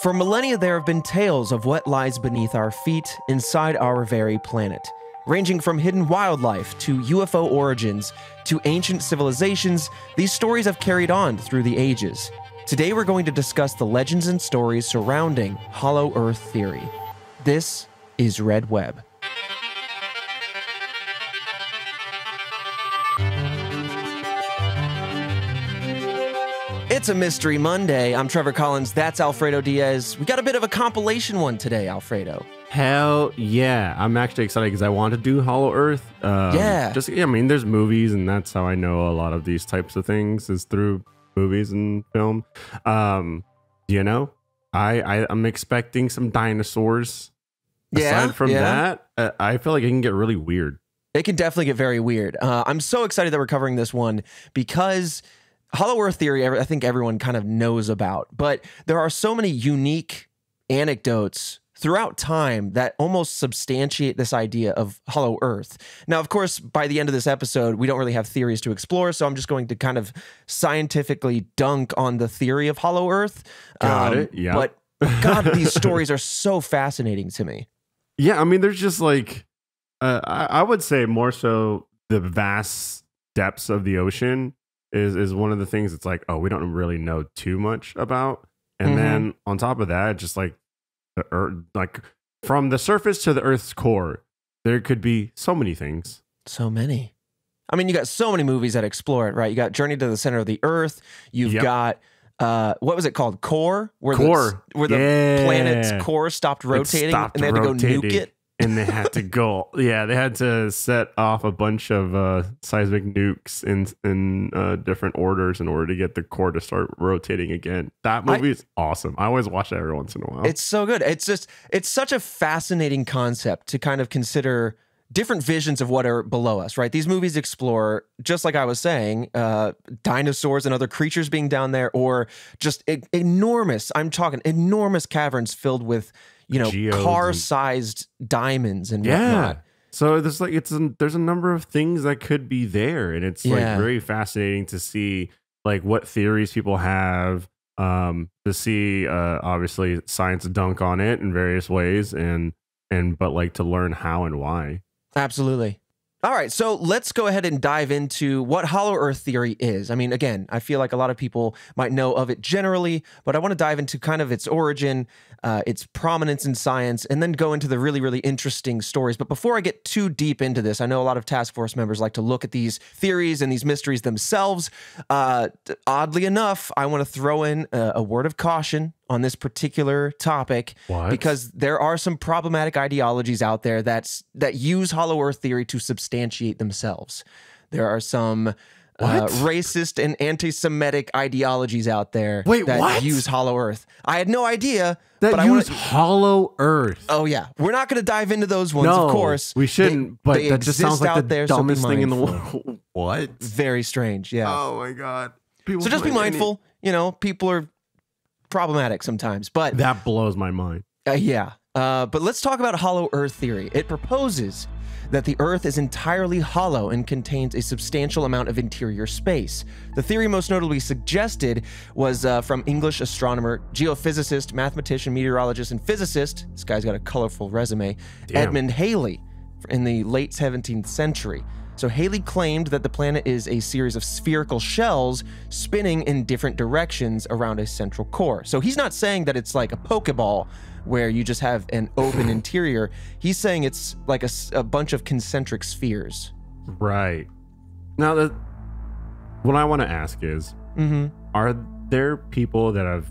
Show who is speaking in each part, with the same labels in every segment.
Speaker 1: For millennia, there have been tales of what lies beneath our feet inside our very planet, ranging from hidden wildlife to UFO origins to ancient civilizations. These stories have carried on through the ages. Today, we're going to discuss the legends and stories surrounding Hollow Earth theory. This is Red Web. It's a Mystery Monday. I'm Trevor Collins. That's Alfredo Diaz. We got a bit of a compilation one today, Alfredo. Hell
Speaker 2: yeah. I'm actually excited because I want to do Hollow Earth. Um, yeah. Just, I mean, there's movies, and that's how I know a lot of these types of things is through movies and film. Um, you know, I, I am expecting some dinosaurs. Yeah. Aside from yeah. that,
Speaker 1: uh, I feel like it can get really weird. It can definitely get very weird. Uh, I'm so excited that we're covering this one because Hollow Earth theory, I think everyone kind of knows about, but there are so many unique anecdotes throughout time that almost substantiate this idea of hollow earth. Now, of course, by the end of this episode, we don't really have theories to explore, so I'm just going to kind of scientifically dunk on the theory of hollow earth. Got um, it. Yeah. But God, these stories are so fascinating to me. Yeah,
Speaker 2: I mean, there's just like uh, I, I would say more so the vast depths of the ocean is is one of the things it's like, oh, we don't really know too much about. And mm-hmm. then on top of that, just like the earth like from the surface to the earth's core, there could be so many things.
Speaker 1: So many. I mean, you got so many movies that explore it, right? You got Journey to the Center of the Earth. You've yep. got uh, what was it called? Core, where core. the where the yeah. planet's core stopped rotating, stopped and they had rotating. to go nuke it
Speaker 2: and they had to go. Yeah, they had to set off a bunch of uh, seismic nukes in in uh, different orders in order to get the core to start rotating again. That movie I, is awesome. I always watch it every once in a while. It's
Speaker 1: so good. It's just it's such a fascinating concept to kind of consider different visions of what are below us. Right, these movies explore just like I was saying, uh, dinosaurs and other creatures being down there, or just e- enormous. I'm talking enormous caverns filled with you know Geodes car-sized and... diamonds and whatnot. yeah. So there's like it's a, there's a number of things that could be there, and it's
Speaker 2: yeah. like very fascinating to see like what theories people have. Um, to see uh, obviously science dunk on it in various ways, and and but like to learn how and why.
Speaker 1: Absolutely. All right, so let's go ahead and dive into what Hollow Earth theory is. I mean, again, I feel like a lot of people might know of it generally, but I want to dive into kind of its origin, uh, its prominence in science, and then go into the really, really interesting stories. But before I get too deep into this, I know a lot of task force members like to look at these theories and these mysteries themselves. Uh, oddly enough, I want to throw in a, uh, a word of caution on this particular topic what? because there are some problematic ideologies out there that's that use hollow earth theory to substantiate themselves. There are some uh, racist and anti-Semitic ideologies out there Wait, that what? use Hollow Earth. I had no idea. That but use I wanna... Hollow Earth. Oh yeah, we're not going to dive into those ones. No, of course, we shouldn't. They, but they that just sounds like the dumbest so thing in the world. what? Very strange. Yeah. Oh
Speaker 2: my god. People so just be mindful.
Speaker 1: You know, people are problematic sometimes. But that blows my mind. Uh, yeah. Uh, but let's talk about hollow earth theory. It proposes that the earth is entirely hollow and contains a substantial amount of interior space. The theory most notably suggested was uh, from English astronomer, geophysicist, mathematician, meteorologist, and physicist. This guy's got a colorful resume, Damn. Edmund Halley in the late 17th century. So Halley claimed that the planet is a series of spherical shells spinning in different directions around a central core. So he's not saying that it's like a Pokeball where you just have an open interior. He's saying it's like a, a bunch of concentric spheres. Right. Now, the,
Speaker 2: what I want to ask is mm-hmm. are there people that have,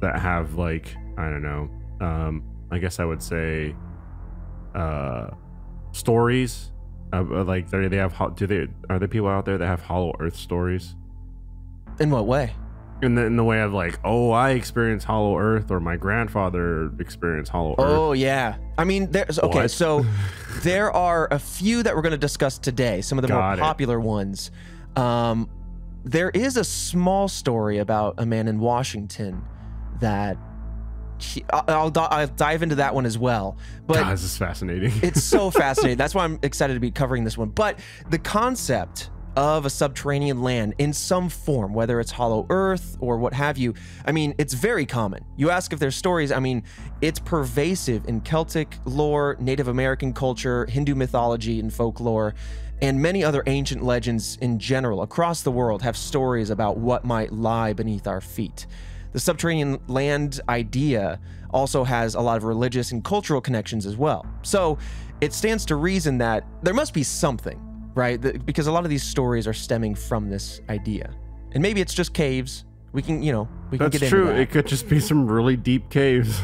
Speaker 2: that have like, I don't know, um, I guess I would say, uh, stories uh, uh, like, do they have do they are there people out there that have Hollow Earth stories? In what way? In the, in the way of like, oh, I experienced Hollow Earth, or my grandfather experienced Hollow Earth. Oh
Speaker 1: yeah, I mean, there's okay. What? So there are a few that we're going to discuss today. Some of the Got more popular it. ones. Um, there is a small story about a man in Washington that I'll, I'll dive into that one as well. But God, this is fascinating. it's so fascinating. That's why I'm excited to be covering this one. But the concept of a subterranean land in some form, whether it's hollow earth or what have you, I mean, it's very common. You ask if there's stories, I mean, it's pervasive in Celtic lore, Native American culture, Hindu mythology and folklore, and many other ancient legends in general across the world have stories about what might lie beneath our feet the subterranean land idea also has a lot of religious and cultural connections as well. So it stands to reason that there must be something, right? Because a lot of these stories are stemming from this idea. And maybe it's just caves. We can, you know, we That's can get true. into true. It could just be some really deep caves.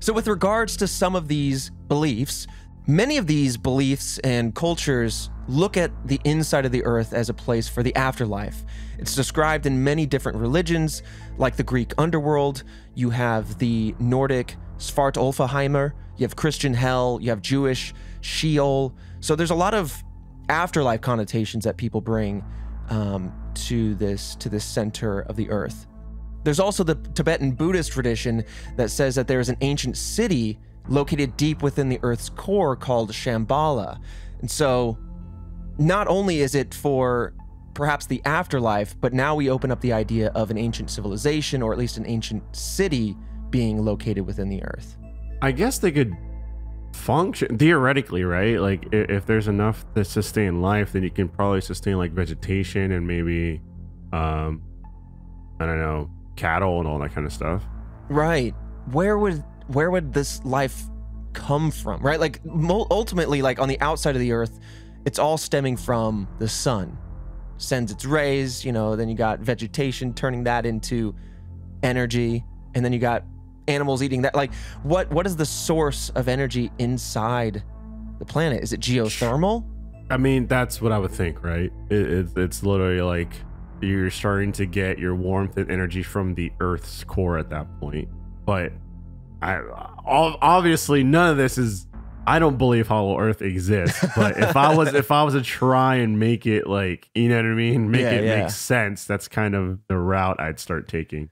Speaker 1: So with regards to some of these beliefs, Many of these beliefs and cultures look at the inside of the earth as a place for the afterlife. It's described in many different religions, like the Greek underworld, you have the Nordic Svartolfaheimer, you have Christian hell, you have Jewish Sheol. So there's a lot of afterlife connotations that people bring um, to this to this center of the earth. There's also the Tibetan Buddhist tradition that says that there is an ancient city located deep within the earth's core called Shambhala. And so not only is it for perhaps the afterlife, but now we open up the idea of an ancient civilization or at least an ancient city being located within the earth. I guess they could function
Speaker 2: theoretically, right? Like if there's enough to sustain life, then you can probably sustain like vegetation and maybe um I don't know, cattle and all that kind of stuff.
Speaker 1: Right. Where would where would this life come from? Right? Like ultimately like on the outside of the earth, it's all stemming from the sun sends its rays, you know, then you got vegetation turning that into energy, and then you got animals eating that. Like what what is the source of energy inside the planet? Is it geothermal? I mean, that's what I would think, right? It, it,
Speaker 2: it's literally like you're starting to get your warmth and energy from the Earth's core at that point. But I obviously none of this is I don't believe Hollow Earth exists, but if I was if I was to try and make it like you know what I mean, make yeah, it yeah. make sense, that's kind of
Speaker 1: the route I'd start taking.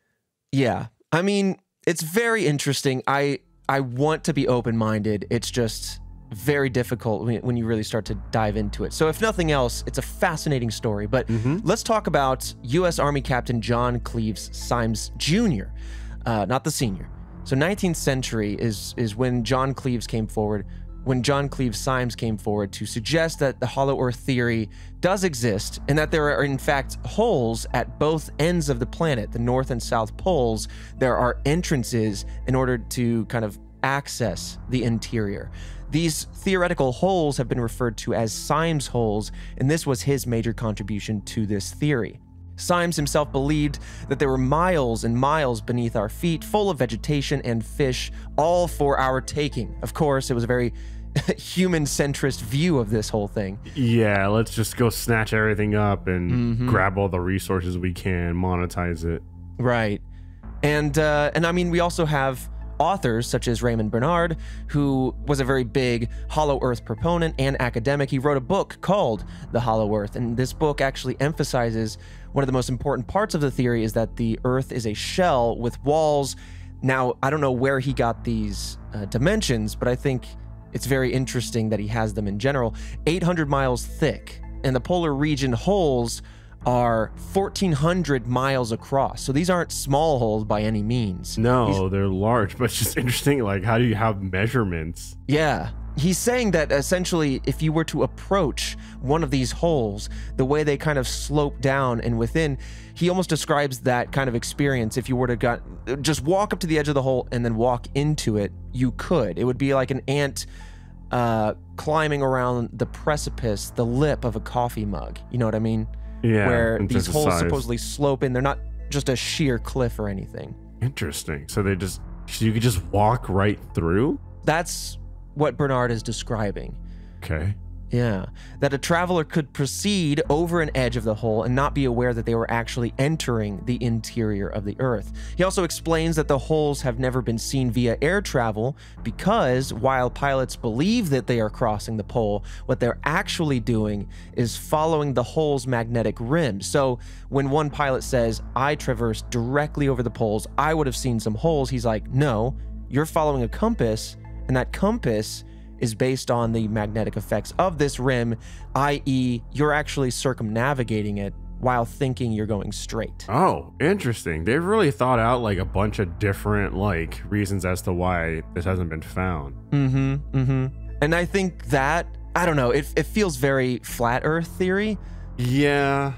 Speaker 1: Yeah. I mean, it's very interesting. I I want to be open-minded. It's just very difficult when you really start to dive into it. So if nothing else, it's a fascinating story, but mm-hmm. let's talk about US Army Captain John Cleves Symmes Jr. Uh, not the senior. So 19th century is is when John Cleves came forward, when John Cleves Symmes came forward to suggest that the hollow earth theory does exist and that there are in fact holes at both ends of the planet, the north and south poles, there are entrances in order to kind of access the interior. These theoretical holes have been referred to as Symmes holes, and this was his major contribution to this theory. Symmes himself believed that there were miles and miles beneath our feet, full of vegetation and fish, all for our taking. Of course, it was a very human centrist view of this whole thing.
Speaker 2: Yeah, let's just go snatch everything up and mm-hmm.
Speaker 1: grab all the resources we can,
Speaker 2: monetize it.
Speaker 1: Right. And uh, and I mean we also have authors such as Raymond Bernard, who was a very big Hollow Earth proponent and academic. He wrote a book called The Hollow Earth, and this book actually emphasizes one of the most important parts of the theory is that the Earth is a shell with walls. Now, I don't know where he got these uh, dimensions, but I think it's very interesting that he has them in general. 800 miles thick, and the polar region holes are 1,400 miles across. So these aren't small holes by any means. No,
Speaker 2: they're large, but it's just
Speaker 1: interesting. Like, how do you have measurements? Yeah he's saying that essentially if you were to approach one of these holes the way they kind of slope down and within he almost describes that kind of experience if you were to got, just walk up to the edge of the hole and then walk into it you could it would be like an ant uh, climbing around the precipice the lip of a coffee mug you know what i mean yeah where these holes size. supposedly slope in they're not just a sheer cliff or anything
Speaker 2: interesting
Speaker 1: so they just so you could just walk right through that's what Bernard is describing. Okay. Yeah. That a traveler could proceed over an edge of the hole and not be aware that they were actually entering the interior of the Earth. He also explains that the holes have never been seen via air travel because while pilots believe that they are crossing the pole, what they're actually doing is following the hole's magnetic rim. So when one pilot says, I traversed directly over the poles, I would have seen some holes, he's like, No, you're following a compass and that compass is based on the magnetic effects of this rim, i.e., you're actually circumnavigating it while thinking you're going straight.
Speaker 2: Oh, interesting. They've really thought out like a bunch of different like reasons as to why this hasn't been found.
Speaker 1: Mm-hmm. Mm-hmm. And I think that I don't know, it it feels very flat earth theory. Yeah.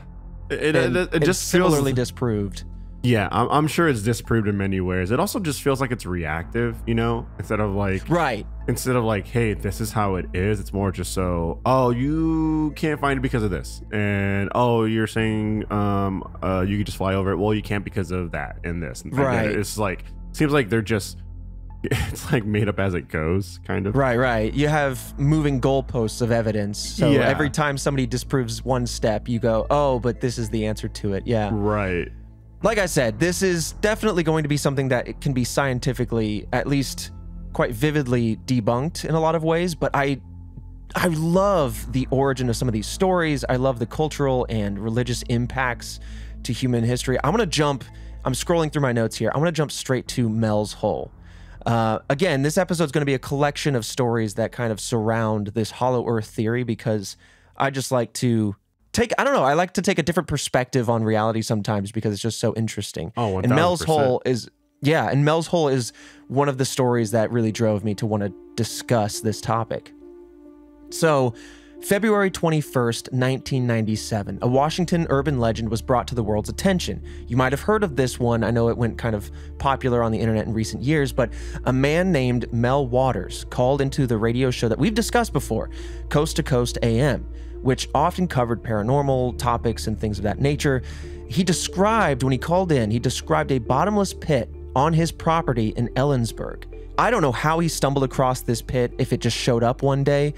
Speaker 1: It, it, it, just similarly feels,
Speaker 2: disproved. Yeah, I'm, I'm, sure it's disproved in many ways. It also just feels like it's reactive, you know, instead of like right. Instead of like, hey, this is how it is. It's more just so, oh, you can't find it because of this, and oh, you're saying um, uh, you could just fly over it. Well, you can't because of that and this. And right. It's like seems like they're just. It's like made
Speaker 1: up as it goes, kind of. Right, right. You have moving goalposts of evidence. So yeah. every time somebody disproves one step, you go, oh, but this is the answer to it. Yeah. Right like I said, this is definitely going to be something that it can be scientifically, at least quite vividly debunked in a lot of ways, but I I love the origin of some of these stories. I love the cultural and religious impacts to human history. I'm going to jump I'm scrolling through my notes here. I'm going to jump straight to Mel's Hole. Uh, again, this episode is going to be a collection of stories that kind of surround this hollow earth theory because I just like to take I don't know, I like to take a different perspective on reality sometimes because it's just so interesting. Oh, 1000%. and Mel's Hole is yeah, and Mel's Hole is one of the stories that really drove me to want to discuss this topic. So, February 21st, 1997, a Washington urban legend was brought to the world's attention. You might have heard of this one. I know it went kind of popular on the internet in recent years, but a man named Mel Waters called into the radio show that we've discussed before, Coast to Coast AM which often covered paranormal topics and things of that nature. He described, when he called in, he described a bottomless pit on his property in Ellensburg. I don't know how he stumbled across this pit, if it just showed up one day,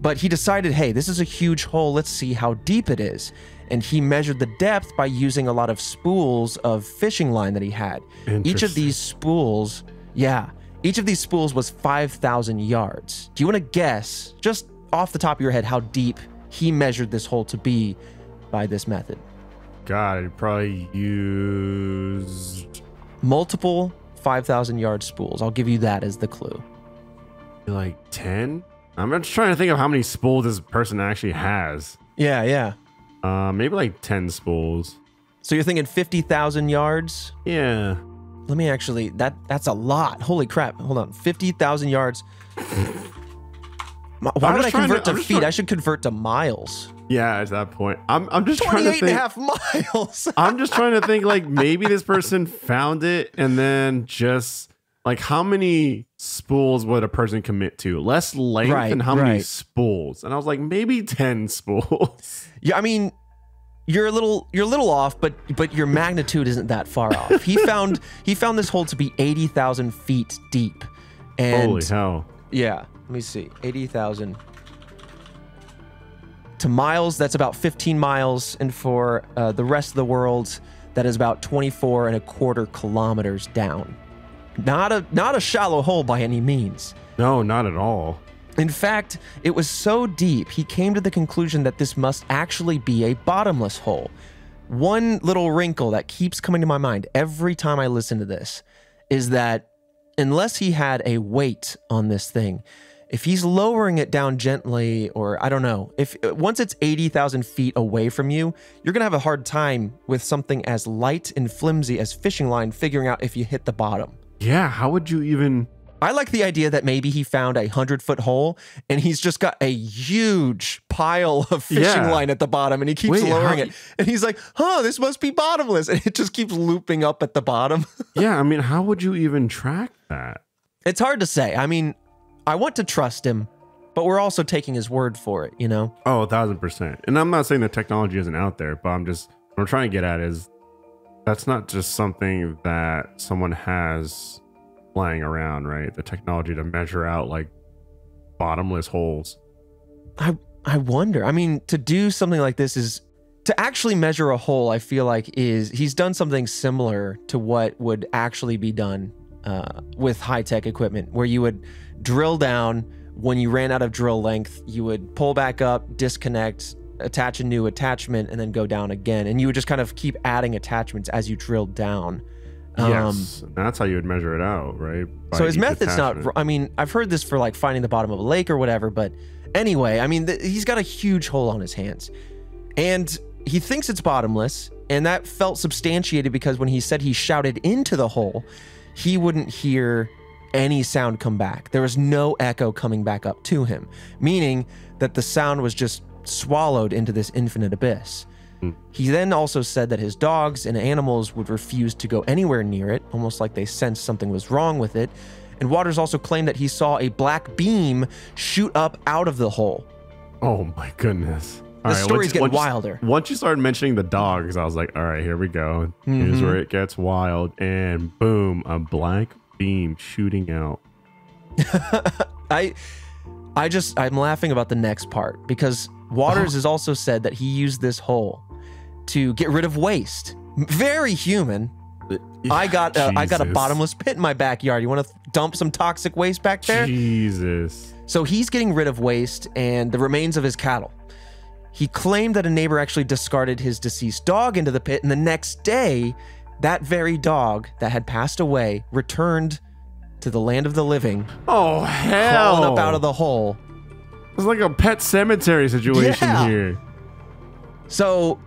Speaker 1: but he decided, hey, this is a huge hole, let's see how deep it is. And he measured the depth by using a lot of spools of fishing line that he had. Each of these spools, yeah, each of these spools was 5,000 yards. Do you want to guess, just off the top of your head, how deep he measured this hole to be by this method. God, he probably used multiple 5,000 yard spools. I'll give you that as the clue. Like 10? I'm
Speaker 2: just trying to think of how many spools this person actually has. Yeah, yeah. Uh, maybe like
Speaker 1: 10 spools. So you're thinking 50,000 yards? Yeah. Let me actually, that that's a lot. Holy crap. Hold on. 50,000 yards. Why would I convert to, to feet? I should convert to miles. Yeah, at that point, I'm I'm just trying to think. And half
Speaker 2: miles. I'm just trying to think like maybe this person found it and then just like how many spools would a person commit to? Less length right, and how right. many
Speaker 1: spools? And I was like maybe ten spools. Yeah, I mean you're a little you're a little off, but but your magnitude isn't that far off. He found he found this hole to be eighty thousand feet deep.
Speaker 2: And Holy hell!
Speaker 1: Yeah, let me see. 80,000. To miles, that's about 15 miles. And for uh, the rest of the world, that is about 24 and a quarter kilometers down. Not a not a shallow hole by any means. No, not at all. In fact, it was so deep, he came to the conclusion that this must actually be a bottomless hole. One little wrinkle that keeps coming to my mind every time I listen to this is that unless he had a weight on this thing, if he's lowering it down gently or i don't know if once it's 80000 feet away from you you're going to have a hard time with something as light and flimsy as fishing line figuring out if you hit the bottom yeah how would you even i like the idea that maybe he found a hundred foot hole and he's just got a huge pile of fishing yeah. line at the bottom and he keeps Wait, lowering how... it and he's like huh this must be bottomless and it just keeps looping up at the bottom yeah i mean how would you even track that it's hard to say. I mean, I want to trust him, but
Speaker 2: we're also taking his word for it, you know? Oh, a thousand percent. And I'm not saying the technology isn't out there, but I'm just, what I'm trying to get at is that's not just something that someone has flying around, right? The technology to measure out like bottomless holes.
Speaker 1: I, I wonder. I mean, to do something like this is to actually measure a hole, I feel like is he's done something similar to what would actually be done uh, with high tech equipment, where you would drill down. When you ran out of drill length, you would pull back up, disconnect, attach a new attachment, and then go down again. And you would just kind of keep adding attachments as you drilled down. Um, yes,
Speaker 2: that's how you would measure it out, right? By so his method's attachment. not.
Speaker 1: I mean, I've heard this for like finding the bottom of a lake or whatever, but anyway, I mean, th- he's got a huge hole on his hands, and he thinks it's bottomless, and that felt substantiated because when he said he shouted into the hole, he wouldn't hear any sound come back. There was no echo coming back up to him, meaning that the sound was just swallowed into this infinite abyss. Mm. He then also said that his dogs and animals would refuse to go anywhere near it, almost like they sensed something was wrong with it. And Waters also claimed that he saw a black beam shoot up out of the hole. Oh my goodness the right, story's once, getting once, wilder. Once you started mentioning the
Speaker 2: dogs, I was like, all right, here we go. Mm-hmm. Here's where it gets wild. And boom, a black beam shooting out.
Speaker 1: I I just I'm laughing about the next part because Waters uh-huh. has also said that he used this hole to get rid of waste. Very human. I got a, I got a bottomless pit in my backyard. You want to dump some toxic waste back there? Jesus. So he's getting rid of waste and the remains of his cattle. He claimed that a neighbor actually discarded his deceased dog into the pit, and the next day, that very dog that had passed away returned to the land of the living. Oh hell! Crawling up out of the hole. It's like a pet cemetery situation yeah. here. So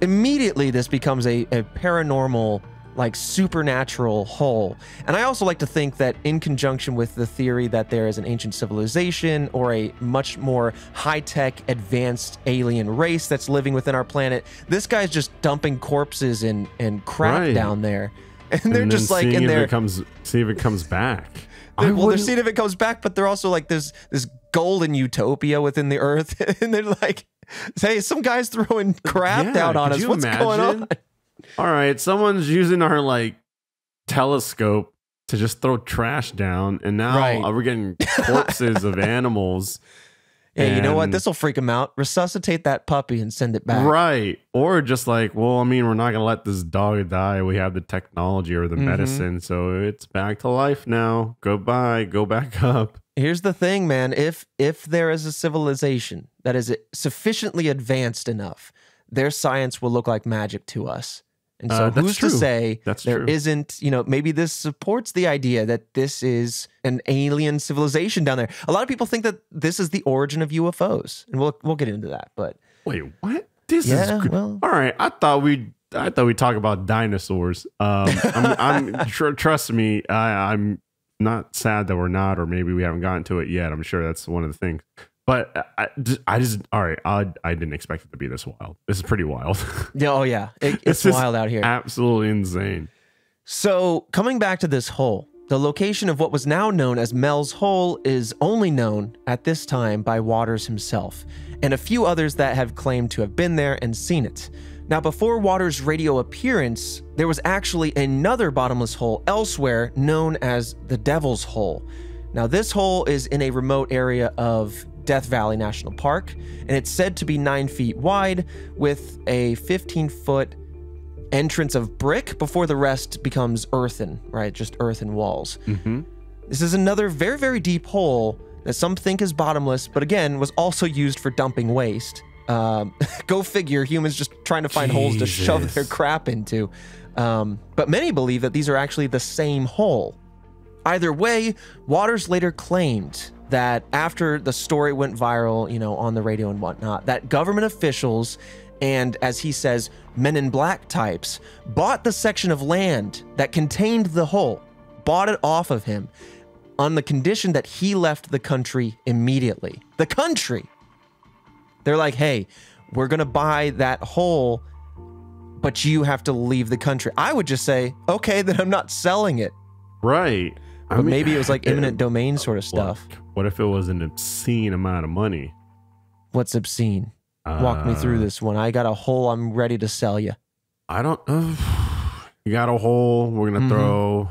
Speaker 1: immediately, this becomes a, a paranormal like supernatural hole. And I also like to think that in conjunction with the theory that there is an ancient civilization or a much more high-tech advanced alien race that's living within our planet, this guy's just dumping corpses and and crap right. down there. And they're and just like in there comes see if it comes back. they well, they're seeing if it comes back, but they're also like there's this golden utopia within the earth, and they're like, "Hey, some guys throwing crap yeah, down on us. What's imagine? going on?"
Speaker 2: all right, someone's using our like telescope to just throw trash down, and now right. Uh, we're getting corpses of animals.
Speaker 1: Hey, and, you know what? This will freak them out. Resuscitate that puppy and send it back.
Speaker 2: Right. Or just like, well, I mean, we're not going to let this dog die. We have the technology or the mm -hmm. medicine. So it's
Speaker 1: back to life now. Goodbye. Go back up. Here's the thing, man. If if there is a civilization that is sufficiently advanced enough, their science will look like magic to us. And uh, so, uh, who's true. to say that's there not you know, maybe this supports the idea that this is an alien civilization down there. A lot of people think that this is the origin of UFOs, and we'll we'll get into that. But wait, what? This yeah, is well, all right.
Speaker 2: I thought we I thought we talk about dinosaurs. Um, I'm, I'm tr trust me, I, I'm not sad that we're not, or maybe we haven't gotten to it yet. I'm sure that's one of the things but I, I just all right. I I didn't expect it to be this wild. This is pretty wild.
Speaker 1: Yeah, oh yeah, it, it's wild out here. Absolutely insane. So coming back to this hole, the location of what was now known as Mel's Hole is only known at this time by Waters himself and a few others that have claimed to have been there and seen it. Now, before Waters' radio appearance, there was actually another bottomless hole elsewhere known as the Devil's Hole. Now, this hole is in a remote area of Death Valley National Park, and it's said to be nine feet wide with a 15 foot entrance of brick before the rest becomes earthen, right? Just earthen walls. Mm-hmm. This is another very, very deep hole that some think is bottomless, but again, was also used for dumping waste. Um, go figure, humans just trying to find Jesus. holes to shove their crap into. Um, but many believe that these are actually the same hole. Either way, Waters later claimed that after the story went viral, you know, on the radio and whatnot, that government officials and, as he says, men in black types bought the section of land that contained the hole, bought it off of him on the condition that he left the country immediately. The country! They're like, hey, we're gonna buy that hole, but you have to leave the country. I would just say, okay, then I'm not selling it. Right. But I mean, maybe it was like eminent
Speaker 2: domain sort of stuff. What if it was an obscene amount
Speaker 1: of money? What's obscene? Walk me through uh, this one. I got a hole I'm ready to sell you. I don't. Uh, you got a hole. We're gonna mm-hmm. throw.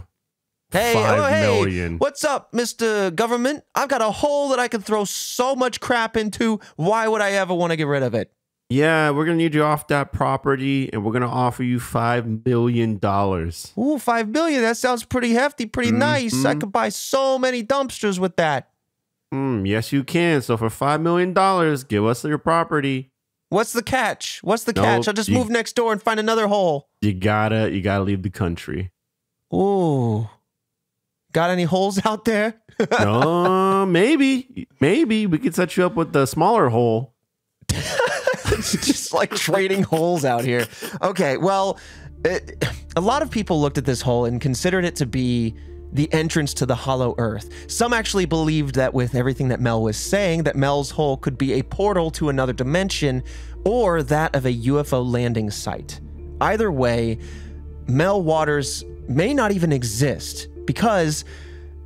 Speaker 2: Hey, oh, five oh, hey, million.
Speaker 1: what's up, Mr. Government? I've got a hole that I can throw so much crap into. Why would I ever want to get rid of it?
Speaker 2: Yeah, we're gonna need you off that property, and we're gonna offer you five million dollars.
Speaker 1: Ooh, five million. That sounds pretty hefty,
Speaker 2: pretty mm -hmm. nice. I mm-hmm. could buy so many dumpsters with that. Mm, yes, you can. So for
Speaker 1: $5 million, give us your property. What's the catch? What's the nope, catch? I'll just you, move next door and find another hole.
Speaker 2: You gotta, you gotta leave the country. Ooh,
Speaker 1: got any holes out there?
Speaker 2: no, maybe, maybe we could set
Speaker 1: you up with the smaller hole. just like trading holes out here. Okay, well, it, a lot of people looked at this hole and considered it to be the entrance to the hollow earth. Some actually believed that with everything that Mel was saying, that Mel's hole could be a portal to another dimension or that of a UFO landing site. Either way, Mel Waters may not even exist because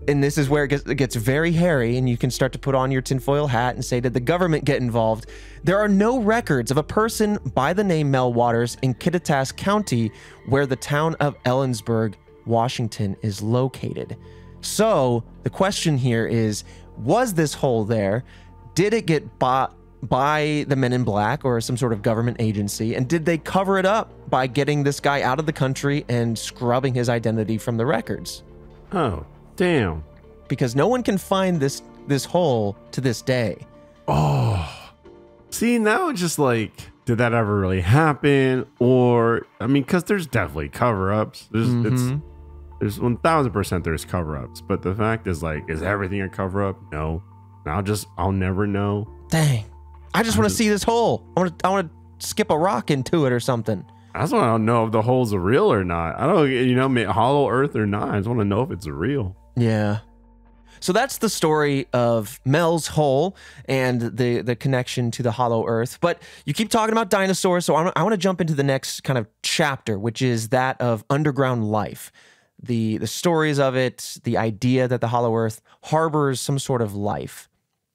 Speaker 1: and this is where it gets, very hairy, and you can start to put on your tinfoil hat and say, Did the government get involved? There are no records of a person by the name Mel Waters in Kittitas County, where the town of Ellensburg Washington is located. So the question here is was this hole there? Did it get bought by the men in black or some sort of government agency? And did they cover it up by getting this guy out of the country and scrubbing his identity from the records? Oh, damn. Because no one can find this this hole to this day.
Speaker 2: Oh. See, now it's just like did that ever really happen or I mean cuz there's definitely cover-ups. There's mm-hmm. it's there's 1000% there's cover-ups but the fact is like is everything a cover-up no and i'll just i'll never know dang
Speaker 1: i just want to see this hole i want to i want to skip a rock into it or something
Speaker 2: i just want to know if the hole's real or not i don't you know hollow earth or not i just want to know if it's
Speaker 1: real yeah so that's the story of Mel's hole and the the connection to the Hollow Earth. But you keep talking about dinosaurs, so I'm, i want to jump into the next kind of chapter, which is that of underground life the the stories of it, the idea that the Hollow Earth harbors some sort of life.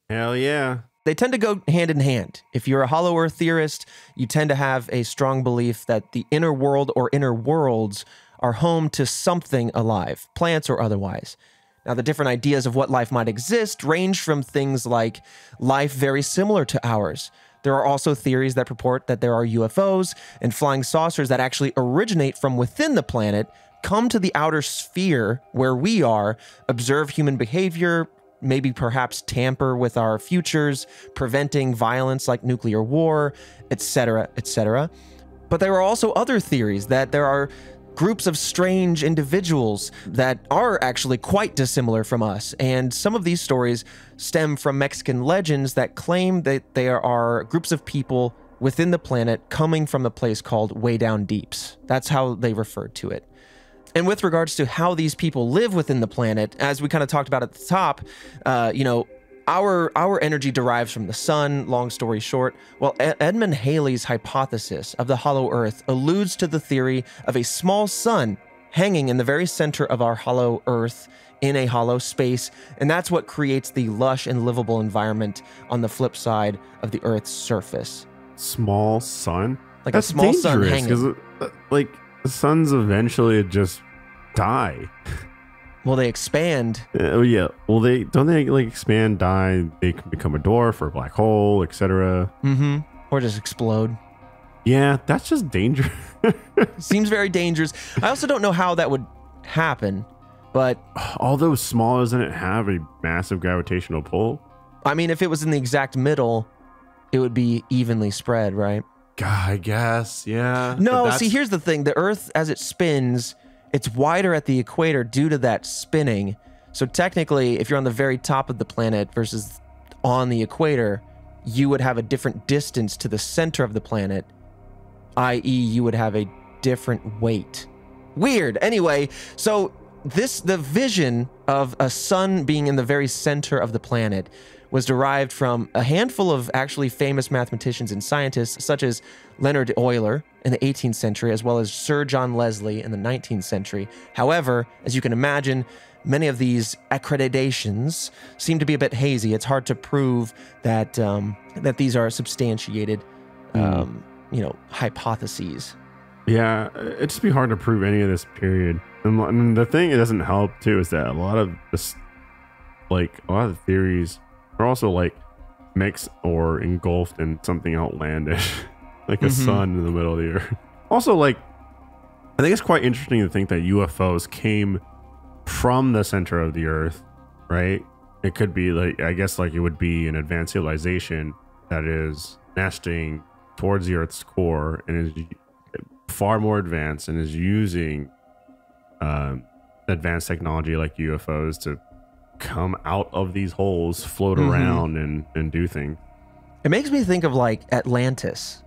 Speaker 1: Hell yeah. They tend to go hand in hand. If you're a Hollow Earth theorist, you tend to have a strong belief that the inner world or inner worlds are home to something alive, plants or otherwise. Now, the different ideas of what life might exist range from things like life very similar to ours, there are also theories that purport that there are UFOs and flying saucers that actually originate from within the planet come to the outer sphere where we are, observe human behavior, maybe perhaps tamper with our futures, preventing violence like nuclear war, etc., etc. But there are also other theories that there are groups of strange individuals that are actually quite dissimilar from us. And some of these stories stem from Mexican legends that claim that there are groups of people within the planet coming from the place called Way Down Deeps. That's how they referred to it. And with regards to how these people live within the planet, as we kind of talked about at the top, uh, you know, our our energy derives from the sun. Long story short, well, Edmund Halley's hypothesis of the hollow Earth alludes to the theory of a small sun hanging in the very center of our hollow Earth in a hollow space, and that's what creates the lush and livable environment on the flip side of the Earth's surface. Small sun, like that's a small sun hanging.
Speaker 2: It, uh, like the suns eventually just die. Well, they expand. Uh, oh yeah. Well, they don't they like expand, die. They can become a dwarf or a black hole, etc. Mm-hmm. Or just explode. Yeah, that's just dangerous.
Speaker 1: Seems very dangerous. I also don't know how that would happen, but although small, doesn't it have a massive gravitational pull? I mean, if it was in the exact middle, it would be evenly spread, right? God, I
Speaker 2: guess, yeah.
Speaker 1: No, see, here's the thing: the Earth, as it spins, it's wider at the equator due to that spinning. So technically, if you're on the very top of the planet versus on the equator, you would have a different distance to the center of the planet, i.e., you would have a different weight. Weird. Anyway, so this the vision of a sun being in the very center of the planet was derived from a handful of actually famous mathematicians and scientists, such as Leonhard Euler in the 18th century, as well as Sir John Leslie in the 19th century. However, as you can imagine, many of these accreditations seem to be a bit hazy. It's hard to prove that um, that these are substantiated, um, you know, hypotheses.
Speaker 2: Yeah, it'd just be hard to prove any of this period. And the thing that doesn't help too is that a lot of this, like a lot of the theories are also like mixed or engulfed in something outlandish, like a mm-hmm. sun in the middle of the earth. Also, like, I think it's quite interesting to think that UFOs came from the center of the earth, right? It could be like, I guess, like it would be an advanced civilization that is nesting towards the earth's core and is far more advanced and is using um, advanced technology like UFOs to come out of these holes, float mm-hmm. around, and and do things.
Speaker 1: It makes me think of like Atlantis,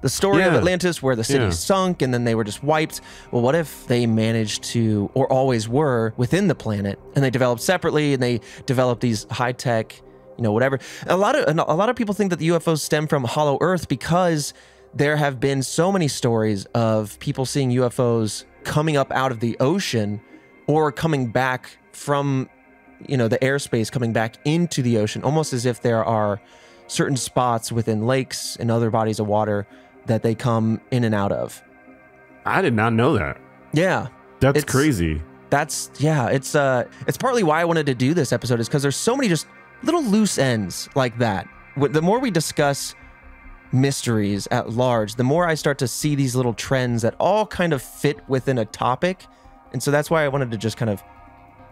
Speaker 1: the story yeah. of Atlantis, where the city yeah. sunk and then they were just wiped. Well, what if they managed to, or always were, within the planet, and they developed separately, and they developed these high tech, you know, whatever. A lot of a lot of people think that the UFOs stem from Hollow Earth because there have been so many stories of people seeing UFOs coming up out of the ocean or coming back from you know the airspace coming back into the ocean, almost as if there are certain spots within lakes and other bodies of water that they come in and out of. I did not know that. Yeah, that's it's, crazy. That's yeah. It's uh, it's partly why I wanted to do this episode is because there's so many just little loose ends like that. The more we discuss mysteries at large, the more I start to see these little trends that all kind of fit within a topic. And so that's why I wanted to just kind of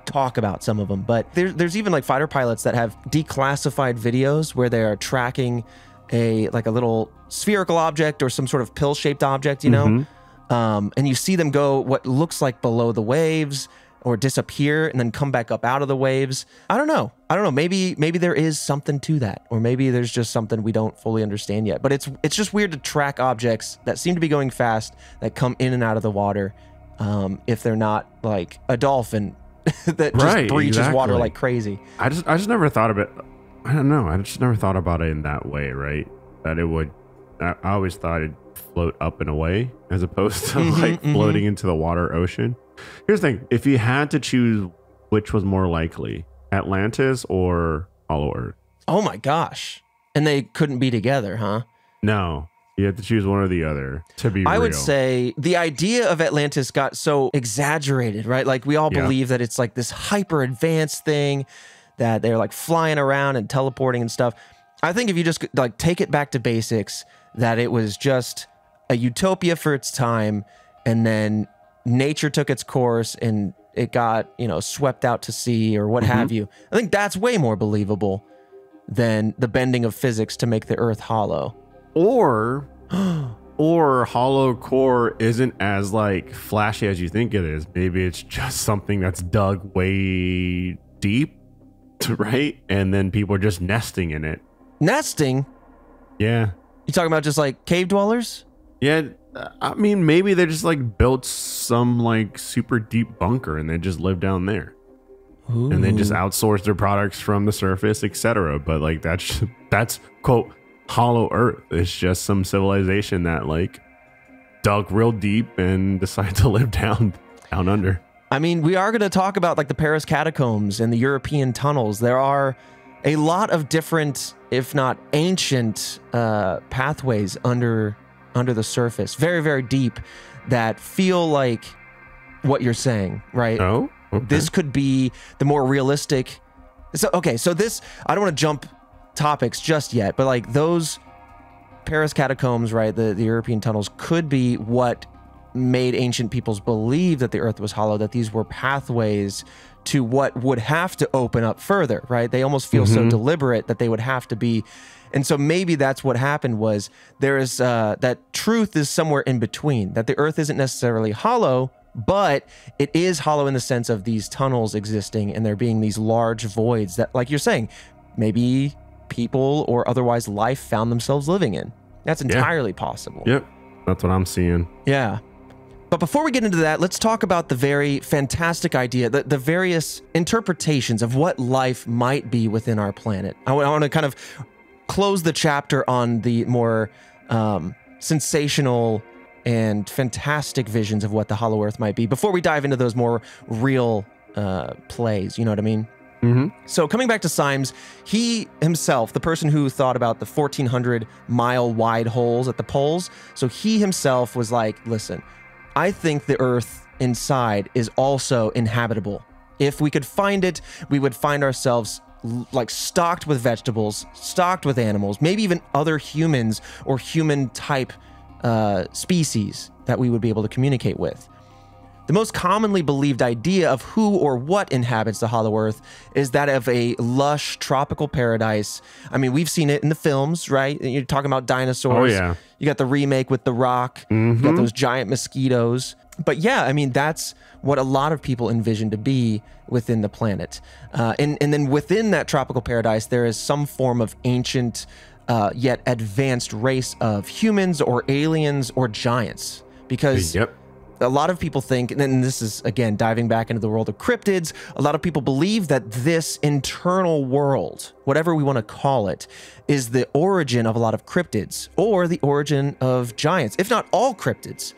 Speaker 1: talk about some of them, but there, there's even like fighter pilots that have declassified videos where they are tracking a like a little spherical object or some sort of pill shaped object, you know, mm-hmm. um, and you see them go what looks like below the waves or disappear and then come back up out of the waves. I don't know. I don't know. Maybe maybe there is something to that, or maybe there's just something we don't fully understand yet. But it's it's just weird to track objects that seem to be going fast that come in and out of the water um, if they're not like a dolphin that just right, breaches exactly. water like crazy. I just I just never thought of it. I don't know. I just never thought
Speaker 2: about it in that way, right? That it would. I, I always thought it'd float up and away as opposed to mm-hmm, like mm-hmm. floating into the water ocean. Here's the thing: if you had to choose, which was more likely, Atlantis or Hollow Earth? Oh my gosh!
Speaker 1: And they couldn't be together, huh?
Speaker 2: No, you have to choose one or the other to be.
Speaker 1: I real. would say the idea of Atlantis got so exaggerated, right? Like we all yeah. believe that it's like this hyper advanced thing that they're like flying around and teleporting and stuff. I think if you just like take it back to basics, that it was just a utopia for its time, and then nature took its course and it got you know swept out to sea or what mm-hmm. have you. I think that's way more believable than the bending of physics to make the Earth hollow. Or or hollow
Speaker 2: core isn't as like flashy as you think it is. Maybe it's just something that's dug way deep, right? And then people are just nesting in it.
Speaker 1: Nesting? Yeah. You talking about just like cave dwellers? Yeah, I
Speaker 2: mean maybe they just like built some like super deep bunker and they just live down there. Ooh. And then just outsource their products from the surface, etc. But like that's that's quote hollow earth. It's just some civilization that like dug
Speaker 1: real deep and decided to live down down under. I mean, we are going to talk about like the Paris catacombs and the European tunnels. There are a lot of different, if not ancient, uh, pathways under under the surface, very very deep, that feel like what you're saying, right? Oh, okay. this could be the more realistic. So okay, so this I don't want to jump topics just yet, but like those Paris catacombs, right? The, the European tunnels could be what made ancient peoples believe that the earth was hollow, that these were pathways to what would have to open up further, right? They almost feel mm -hmm. so mm-hmm. deliberate that they would have to be. And so maybe that's what happened was there is uh, that truth is somewhere in between, that the earth isn't necessarily hollow, but it is hollow in the sense of these tunnels existing and there being these large voids that like you're saying maybe people or otherwise life found themselves living in. That's entirely yeah. possible.
Speaker 2: Yep. That's what I'm seeing.
Speaker 1: Yeah. But before we get into that, let's talk about the very fantastic idea, the, the various interpretations of what life might be within our planet. I, want to kind of close the chapter on the more um, sensational and fantastic visions of what the Hollow Earth might be before we dive into those more real uh, plays. You know what I mean? Mm-hmm. So coming back to Symmes, he himself, the person who thought about the 1,400 mile wide holes at the poles, so he himself was like, listen, I think the Earth inside is also inhabitable. If we could find it, we would find ourselves like stocked with vegetables, stocked with animals, maybe even other humans or human type uh, species that we would be able to communicate with. The most commonly believed idea of who or what inhabits the Hollow Earth is that of a lush tropical paradise. I mean, we've seen it in the films, right? You're talking about dinosaurs. Oh, yeah. You got the remake with The Rock, mm -hmm. you got mm-hmm. those giant mosquitoes. But yeah, I mean, that's what a lot of people envision to be within the planet. Uh, and, and then within that tropical paradise, there is some form of ancient, uh, yet advanced race of humans or aliens or giants. Because. Yep a lot of people think, and this is again diving back into the world of cryptids, a lot of people believe that this internal world, whatever we want to call it, is the origin of a lot of cryptids or the origin of giants, if not all cryptids.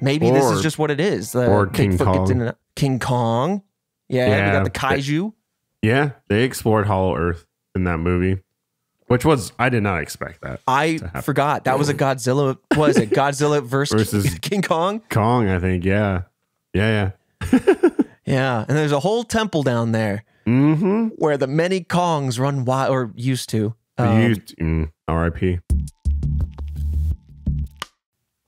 Speaker 1: Maybe or, this is just what it is. The uh, or King Kong. King Kong. Yeah, yeah, we got the kaiju.
Speaker 2: yeah, they explored Hollow Earth in that movie. Which
Speaker 1: was I did not expect that. I forgot that was a Godzilla. Was it Godzilla versus, versus King Kong? Kong, I think. Yeah, yeah, yeah, yeah. And there's a whole temple down there mm-hmm. where the many Kongs run wild, or used to. Um,
Speaker 2: used, mm, R.I.P.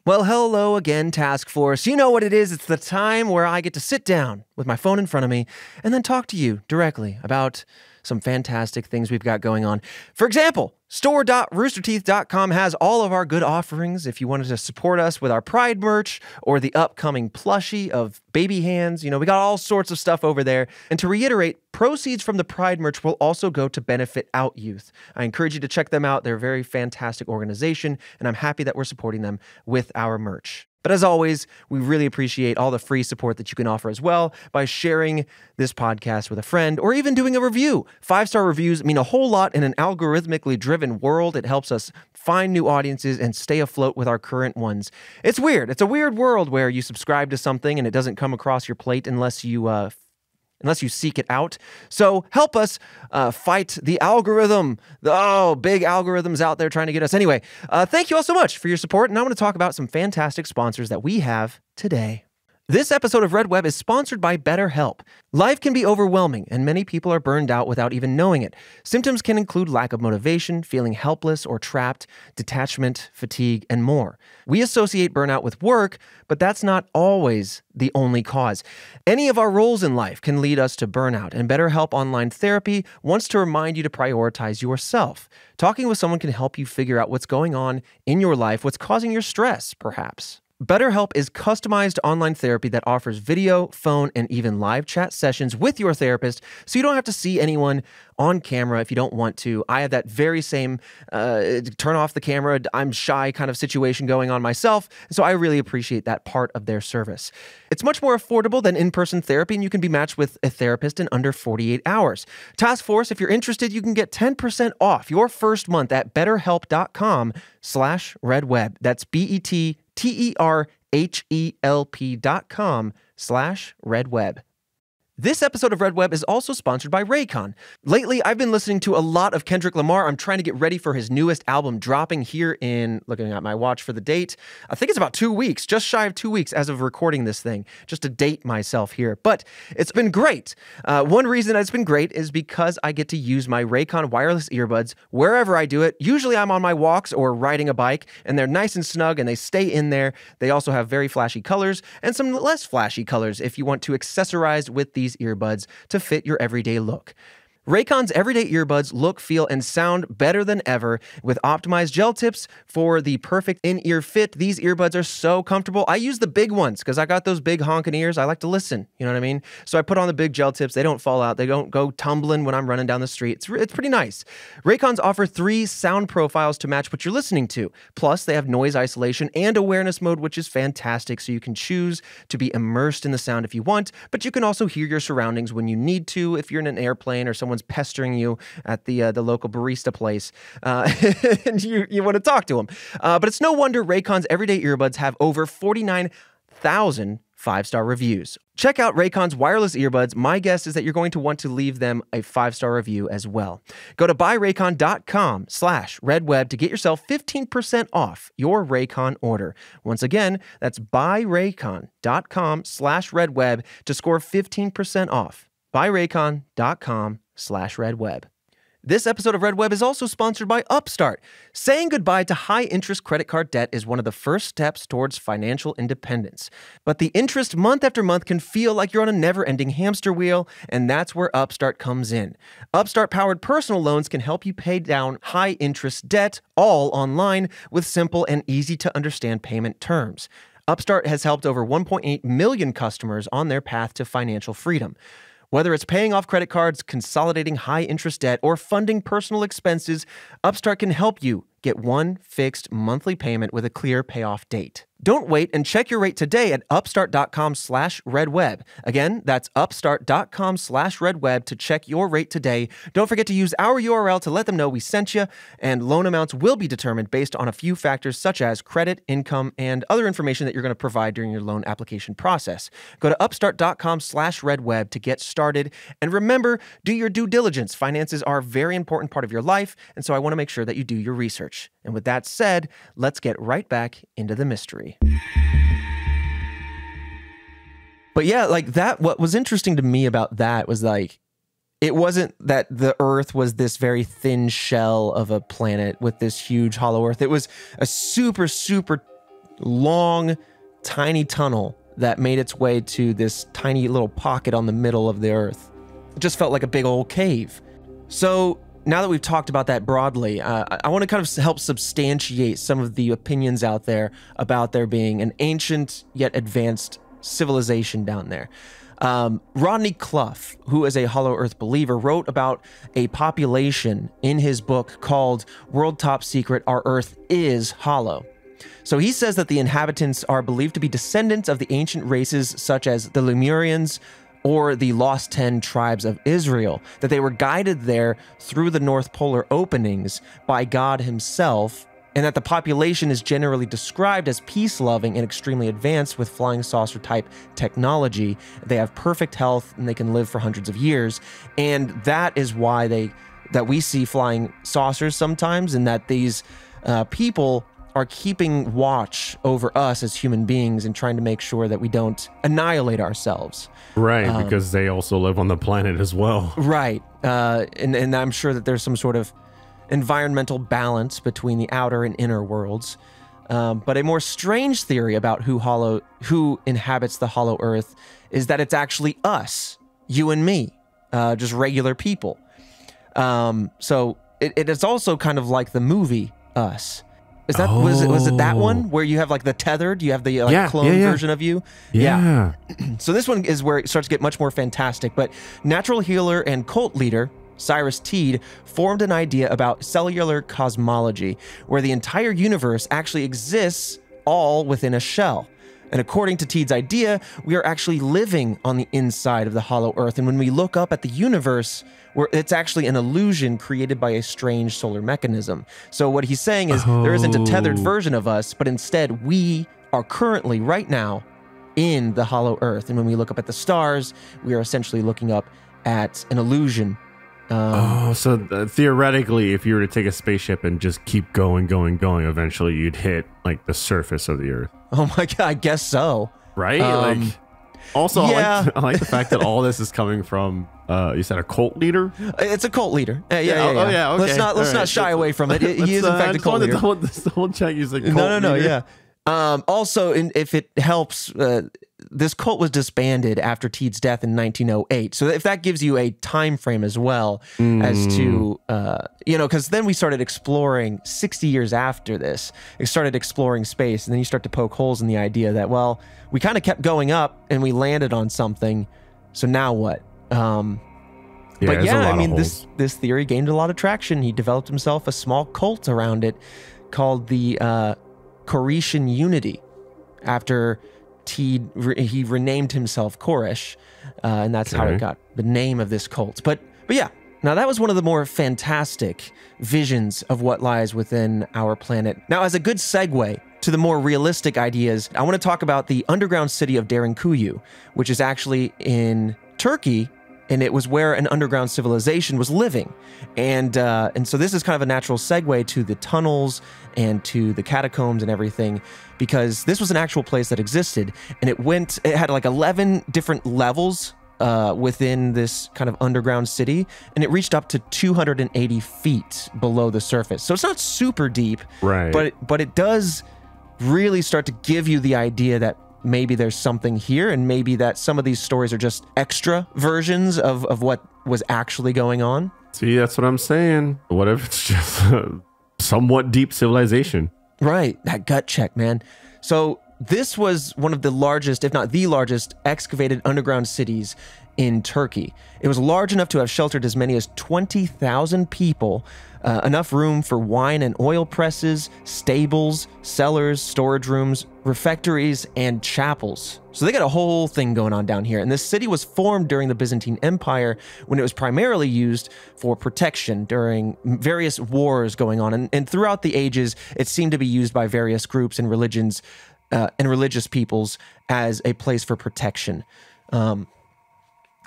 Speaker 1: Well, hello again, Task Force. You know what it is. It's the time where I get to sit down with my phone in front of me and then talk to you directly about some fantastic things we've got going on. For example, store.roosterteeth.com has all of our good offerings. If you wanted to support us with our Pride merch or the upcoming plushie of baby hands, you know, we got all sorts of stuff over there. And to reiterate, proceeds from the Pride merch will also go to benefit Out Youth. I encourage you to check them out. They're a very fantastic organization, and I'm happy that we're supporting them with our merch. But as always, we really appreciate all the free support that you can offer as well by sharing this podcast with a friend or even doing a review. Five star reviews mean a whole lot in an algorithmically driven world. It helps us find new audiences and stay afloat with our current ones. It's weird. It's a weird world where you subscribe to something and it doesn't come across your plate unless you uh, unless you seek it out. So help us uh, fight the algorithm. Oh, big algorithms out there trying to get us. Anyway, uh, thank you all so much for your support. And I want to talk about some fantastic sponsors that we have today. This episode of Red Web is sponsored by BetterHelp. Life can be overwhelming, and many people are burned out without even knowing it. Symptoms can include lack of motivation, feeling helpless or trapped, detachment, fatigue, and more. We associate burnout with work, but that's not always the only cause. Any of our roles in life can lead us to burnout, and BetterHelp Online Therapy wants to remind you to prioritize yourself. Talking with someone can help you figure out what's going on in your life, what's causing your stress, perhaps. BetterHelp is customized online therapy that offers video, phone, and even live chat sessions with your therapist so you don't have to see anyone on camera if you don't want to. I have that very same uh, turn off the camera, I'm shy kind of situation going on myself. So I really appreciate that part of their service. It's much more affordable than in person therapy, and you can be matched with a therapist in under 48 hours. Task Force, if you're interested, you can get 10% off your first month at betterhelp.com slash redweb. That's B E T T E R H E L P dot com slash redweb. This episode of Red Web is also sponsored by Raycon. Lately, I've been listening to a lot of Kendrick Lamar. I'm trying to get ready for his newest album dropping here in, looking at my watch for the date, I think it's about two weeks, just shy of two weeks as of recording this thing, just to date myself here. But it's been great. Uh, one reason it's been great is because I get to use my Raycon wireless earbuds wherever I do it. Usually I'm on my walks or riding a bike, and they're nice and snug and they stay in there. They also have very flashy colors and some less flashy colors if you want to accessorize with these these earbuds to fit your everyday look. Raycon's everyday earbuds look, feel, and sound better than ever with optimized gel tips for the perfect in ear fit. These earbuds are so comfortable. I use the big ones because I got those big honking ears. I like to listen. You know what I mean? So I put on the big gel tips. They don't fall out, they don't go tumbling when I'm running down the street. It's, it's pretty nice. Raycons offer three sound profiles to match what you're listening to. Plus, they have noise isolation and awareness mode, which is fantastic. So you can choose to be immersed in the sound if you want, but you can also hear your surroundings when you need to if you're in an airplane or someone someone's pestering you at the uh, the local barista place, uh, and you you want to talk to them. Uh, but it's no wonder Raycon's everyday earbuds have over forty nine thousand five star reviews. Check out Raycon's wireless earbuds. My guess is that you're going to want to leave them a five-star review as well. Go to buyraycon.com slash redweb to get yourself 15% off your Raycon order. Once again, that's buyraycon.com slash redweb to score 15% off. Buyraycon.com slash redweb. This episode of Red Web is also sponsored by Upstart. Saying goodbye to high interest credit card debt is one of the first steps towards financial independence. But the interest month after month can feel like you're on a never ending hamster wheel, and that's where Upstart comes in. Upstart powered personal loans can help you pay down high interest debt all online with simple and easy to understand payment terms. Upstart has helped over 1.8 million customers on their path to financial freedom. Whether it's paying off credit cards, consolidating high interest debt, or funding personal expenses, Upstart can help you Get one fixed monthly payment with a clear payoff date. Don't wait and check your rate today at upstart.com slash redweb. Again, that's upstart.com slash redweb to check your rate today. Don't forget to use our URL to let them know we sent you, and loan amounts will be determined based on a few factors such as credit, income, and other information that you're going to provide during your loan application process. Go to upstart.com slash redweb to get started. And remember, do your due diligence. Finances are a very important part of your life, and so I want to make sure that you do your research research. And with that said, let's get right back into the mystery. But yeah, like that, what was interesting to me about that was like, it wasn't that the Earth was this very thin shell of a planet with this huge hollow Earth. It was a super, super long, tiny tunnel that made its way to this tiny little pocket on the middle of the Earth. It just felt like a big old cave. So now that we've talked about that broadly, uh, I want to kind of help substantiate some of the opinions out there about there being an ancient yet advanced civilization down there. Um, Rodney Cluff, who is a Hollow Earth believer, wrote about a population in his book called World Top Secret Our Earth is Hollow. So he says that the inhabitants are believed to be descendants of the ancient races such as the Lemurians, or the Lost Ten Tribes of Israel, that they were guided there through the North Polar openings by God Himself, and that the population is generally described as peace loving and extremely advanced with flying saucer type technology. They have perfect health and they can live for hundreds of years. And that is why they that we see flying saucers sometimes, and that these uh, people are keeping watch over us as human beings and trying to make sure that we don't annihilate ourselves.
Speaker 2: Right, um, because they also live on the planet as well.
Speaker 1: Right. Uh, and, and I'm sure that there's some sort of environmental balance between the outer and inner worlds. Um, but a more strange theory about who hollow who inhabits the hollow earth is that it's actually us, you and me, uh, just regular people. Um, so it, it is also kind of like the movie Us, is that oh. was it was it that one oh. where you have like the tethered, you have the like, yeah, clone yeah, yeah. version of you? Yeah. so this one is where it starts to get much more fantastic. But natural healer and cult leader Cyrus Teed formed an idea about cellular cosmology, where the entire universe actually exists all within a shell. And according to Teed's idea, we are actually living on the inside of the hollow earth. And when we look up at the universe, it's actually an illusion created by a strange solar mechanism. So what he's saying is oh. there isn't a tethered oh. version of us, but instead we are currently right now in the hollow earth. And when we look up at the stars, we are essentially looking up at an illusion um, oh,
Speaker 2: so th- uh, theoretically, if you
Speaker 1: were to take a spaceship
Speaker 2: and just keep going, going, going, eventually you'd hit like the surface of the Earth.
Speaker 1: Oh my god, I guess so. Right? Um, like, also, yeah.
Speaker 2: I, like, I, like, the fact that all this is coming from.
Speaker 1: Uh, you said a cult leader? Uh, it's a cult leader. Uh, yeah, yeah, yeah, yeah. Oh, oh, yeah okay. Let's not let's not shy away from it. he is in uh, fact uh, a cult leader. The whole,
Speaker 2: the whole check. He's like no, no, no. Leader.
Speaker 1: Yeah. Um, also, in, if it helps, uh, this cult was disbanded after Teed's death in 1908. So if that gives you a time frame as well mm. as to mm. uh, you know, because then we started exploring 60 years after this. It started exploring space, and then you start to poke holes in the idea that well, we kind of kept going up and we landed on something. So now what? Um, yeah, but yeah, I mean this this theory gained a lot of traction. He developed himself a small cult around it called the uh, Koreshan Unity after he re- he renamed himself Koresh, uh, and that's okay. how it got the name of this cult. But but yeah, now that was one of the more fantastic visions of what lies within our planet. Now, as a good segue to the more realistic ideas, I want to talk about the underground city of Derinkuyu, which is actually in Turkey, and it was where an underground civilization was living. And uh, and so this is kind of a natural segue to the tunnels and to the catacombs and everything, because this was an actual place that existed, and it went. It had like eleven different levels. Uh, within this kind of underground city, and it reached up to 280 feet below the surface. So it's not super deep, right? But but it does really start to give you the idea that maybe there's something here, and maybe that some of these stories are just extra versions of, of what was actually going on. See, that's what I'm saying. What if it's just a
Speaker 2: somewhat deep civilization?
Speaker 1: Right, that gut check, man. So this was one of the largest, if not the largest, excavated underground cities in Turkey. It was large enough to have sheltered as many as 20,000 people, uh, enough room for wine and oil presses, stables, cellars, storage rooms, refectories, and chapels. So they got a whole thing going on down here. And this city was formed during the Byzantine Empire when it was primarily used for protection during various wars going on. And, and throughout the ages, it seemed to be used by various groups and religions uh, and religious peoples as a place for protection. Um,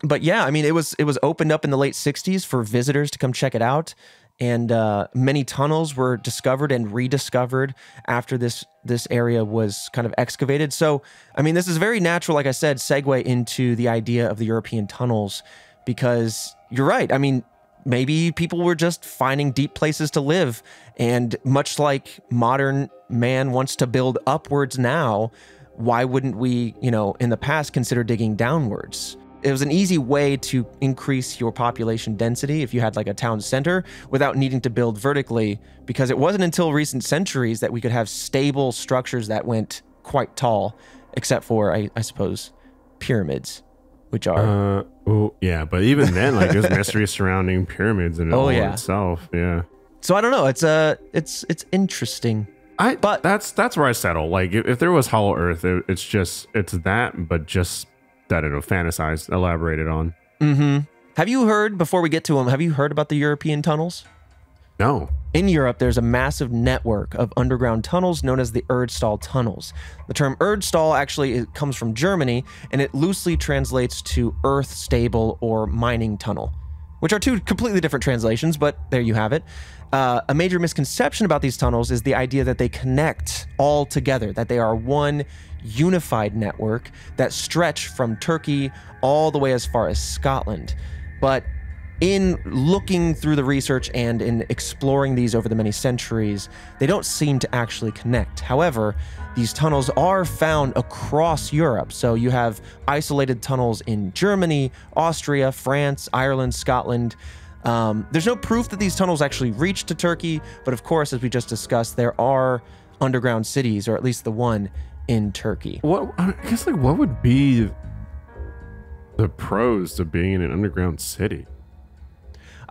Speaker 1: but yeah, I mean, it was it was opened up in the late '60s for visitors to come check it out, and uh, many tunnels were discovered and rediscovered after this this area was kind of excavated. So, I mean, this is very natural, like I said, segue into the idea of the European tunnels, because you're right. I mean, maybe people were just finding deep places to live, and much like modern man wants to build upwards now. Why wouldn't we, you know, in the past consider digging downwards? it was an easy way to increase your population density if you had like a town center without needing to build vertically because it wasn't until recent centuries that we could have stable structures that went quite tall except for I, I suppose pyramids which are uh, oh
Speaker 2: yeah but even then like there's mystery surrounding pyramids in oh, yeah. itself yeah
Speaker 1: so I don't know it's uh it's it's interesting
Speaker 2: I but that's that's where I settle like if, if there was hollow earth it, it's just it's that but just I don't know, elaborated on.
Speaker 1: Mm-hmm. Have you heard before we get to them? Have you heard about the European tunnels? No. In Europe, there's a massive network of underground tunnels known as the Erdstall tunnels. The term Erdstall actually comes from Germany, and it loosely translates to earth stable or mining tunnel which are two completely different translations, but there you have it. Uh, a major misconception about these tunnels is the idea that they connect all together, that they are one unified network that stretch from Turkey all the way as far as Scotland. But in looking through the research and in exploring these over the many centuries, they don't seem to actually connect. However, these tunnels are found across Europe. So you have isolated tunnels in Germany, Austria, France, Ireland, Scotland. Um, there's no proof that these tunnels actually reach to Turkey, but of course, as we just discussed, there are underground cities, or at least the one in Turkey. What
Speaker 2: I guess, like, what would be the pros to being in an underground city?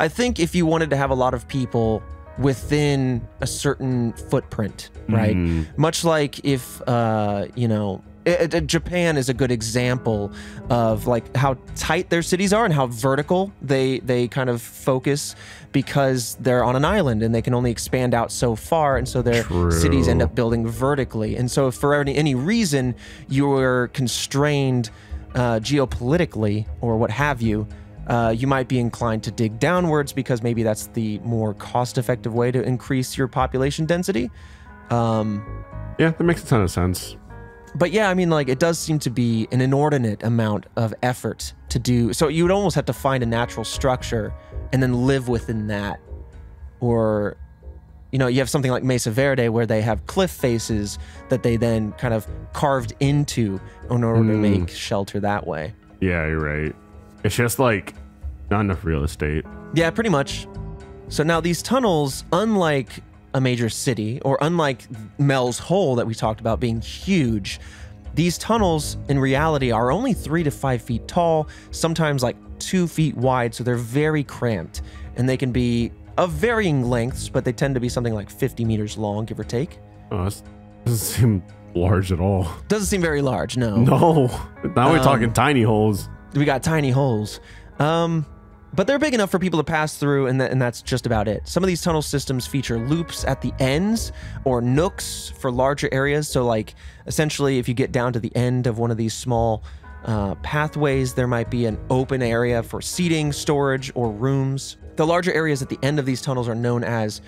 Speaker 1: I think if you wanted to have a lot of people within a certain footprint, right? Mm. Much like if, uh, you know, it, it, Japan is a good example of like how tight their cities are and how vertical they they kind of focus because they're on an island and they can only expand out so far and so their True. cities end up building vertically and so for any, any reason you're constrained uh, geopolitically or what have you uh, you might be inclined to dig downwards because maybe that's the more cost effective way to increase your population density. Um, yeah, that makes a ton of sense. But yeah, I mean, like, it does seem to be an inordinate amount of effort to do. So you would almost have to find a natural structure and then live within that. Or, you know, you have something like Mesa Verde where they have cliff faces that they then kind of carved into in order mm. to hmm. make shelter that way.
Speaker 2: Yeah, you're right. It's just like not enough real estate.
Speaker 1: Yeah, pretty much. So now these tunnels, unlike a major city or unlike Mel's Hole that we talked about being huge, these tunnels in reality are only three to five feet tall, sometimes like two feet wide, so they're very cramped and they can be of varying lengths, but they tend to be something like 50 meters long, give or take. Oh, that
Speaker 2: doesn't seem large at all.
Speaker 1: Doesn't seem very large, no. No. Now we're talking um, tiny holes we got tiny holes. Um, but they're big enough for people to pass through, and, th- and that's just about it. Some of these tunnel systems feature loops at the ends or nooks for larger areas. So, like, essentially, if you get down to the end of one of these small uh, pathways, there might be an open area for seating, storage, or rooms. The larger areas at the end of these tunnels are known as,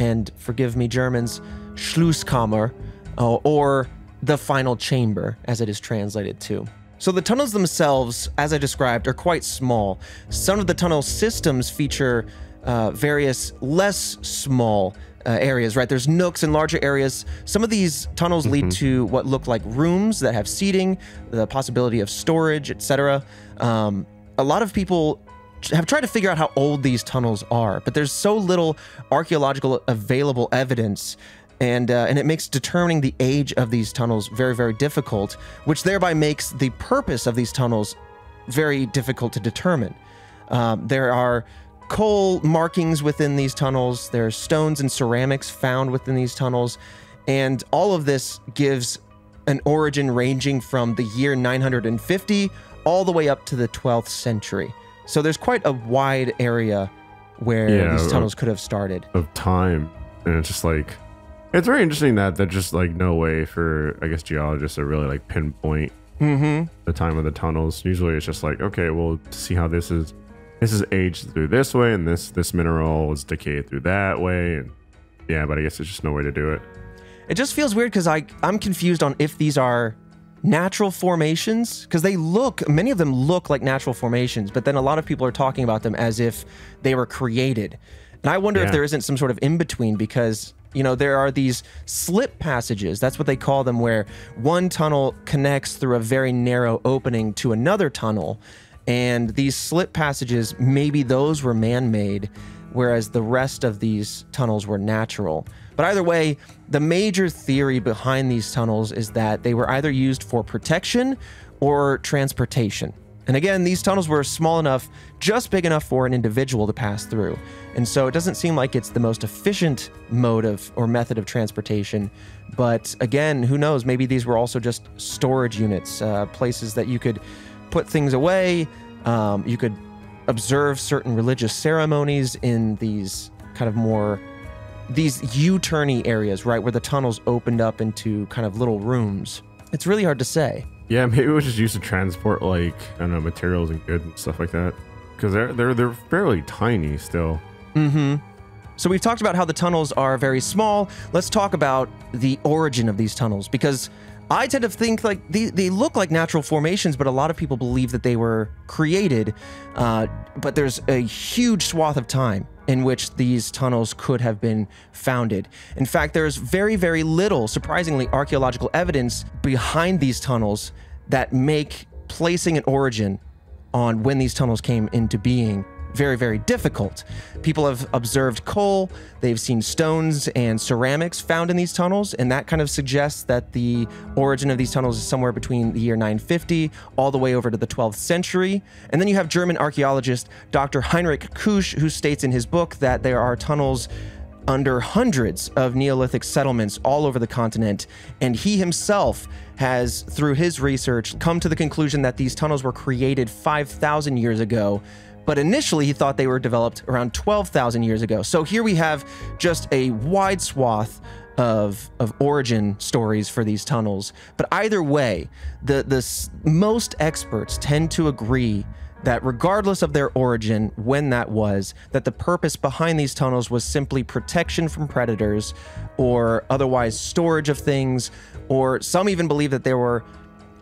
Speaker 1: and forgive me, Germans, Schlusskammer, uh, or the final chamber, as it is translated to. So the tunnels themselves, as I described, are quite small. Some of the tunnel systems feature uh, various less small uh, areas, right? There's nooks and larger areas. Some of these tunnels mm -hmm. lead mm-hmm. to what look like rooms that have seating, the possibility of storage, etc. Um, a lot of people have tried to figure out how old these tunnels are, but there's so little archaeological available evidence and uh, and it makes determining the age of these tunnels very very difficult, which thereby makes the purpose of these tunnels very difficult to determine. Um, there are coal markings within these tunnels. There are stones and ceramics found within these tunnels, and all of this gives an origin ranging from the year 950 all the way up to the 12th century. So there's quite a wide area where yeah, these tunnels of, could have started
Speaker 2: of time, and it's just like it's very interesting that there's just like no way for I guess geologists to really like pinpoint mm-hmm. the time of the tunnels. Usually it's just like okay, well, see how this is this is aged through this way, and this this mineral is decayed through that way, and yeah, but I
Speaker 1: guess there's just no way to do it. It just feels weird because I I'm confused on if these are natural formations because they look many of them look like natural formations but then a lot of people are talking about them as if they were created and i wonder yeah. if there isn't some sort of in between because you know, there are these slip passages. That's what they call them, where one tunnel connects through a very narrow opening to another tunnel. And these slip passages, maybe those were man made, whereas the rest of these tunnels were natural. But either way, the major theory behind these tunnels is that they were either used for protection or transportation. And again, these tunnels were small enough, just big enough for an individual to pass through. And so it doesn't seem like it's the most efficient mode of or method of transportation. But again, who knows? Maybe these were also just storage units, uh, places that you could put things away. Um, you could observe certain religious ceremonies in these kind of more these U-turny areas, right, where the tunnels opened up into kind of little rooms. It's really hard to say.
Speaker 2: Yeah, maybe we'll just use to transport like I don't know materials and goods and stuff like that because they're
Speaker 1: they're they're fairly tiny still. Mm-hmm. So we've talked about how the tunnels are very small. Let's talk about the origin of these tunnels because I tend to think like they, they look like natural formations, but a lot of people believe that they were created. Uh, but there's a huge swath of time in which these tunnels could have been founded. In fact, there's very, very little, surprisingly, archaeological evidence behind these tunnels that make placing an origin on when these tunnels came into being very, very difficult. People have observed coal, they've seen stones and ceramics found in these tunnels, and that kind of suggests that the origin of these tunnels is somewhere between the year 950 all the way over to the 12th century. And then you have German archaeologist Dr. Heinrich Kusch, who states in his book that there are tunnels under hundreds of Neolithic settlements all over the continent, and he himself has, through his research, come to the conclusion that these tunnels were created 5,000 years ago but initially he thought they were developed around 12,000 years ago. So here we have just a wide swath of of origin stories for these tunnels. But either way, the the most experts tend to agree that regardless of their origin, when that was, that the purpose behind these tunnels was simply protection from predators or otherwise storage of things, or some even believe that there were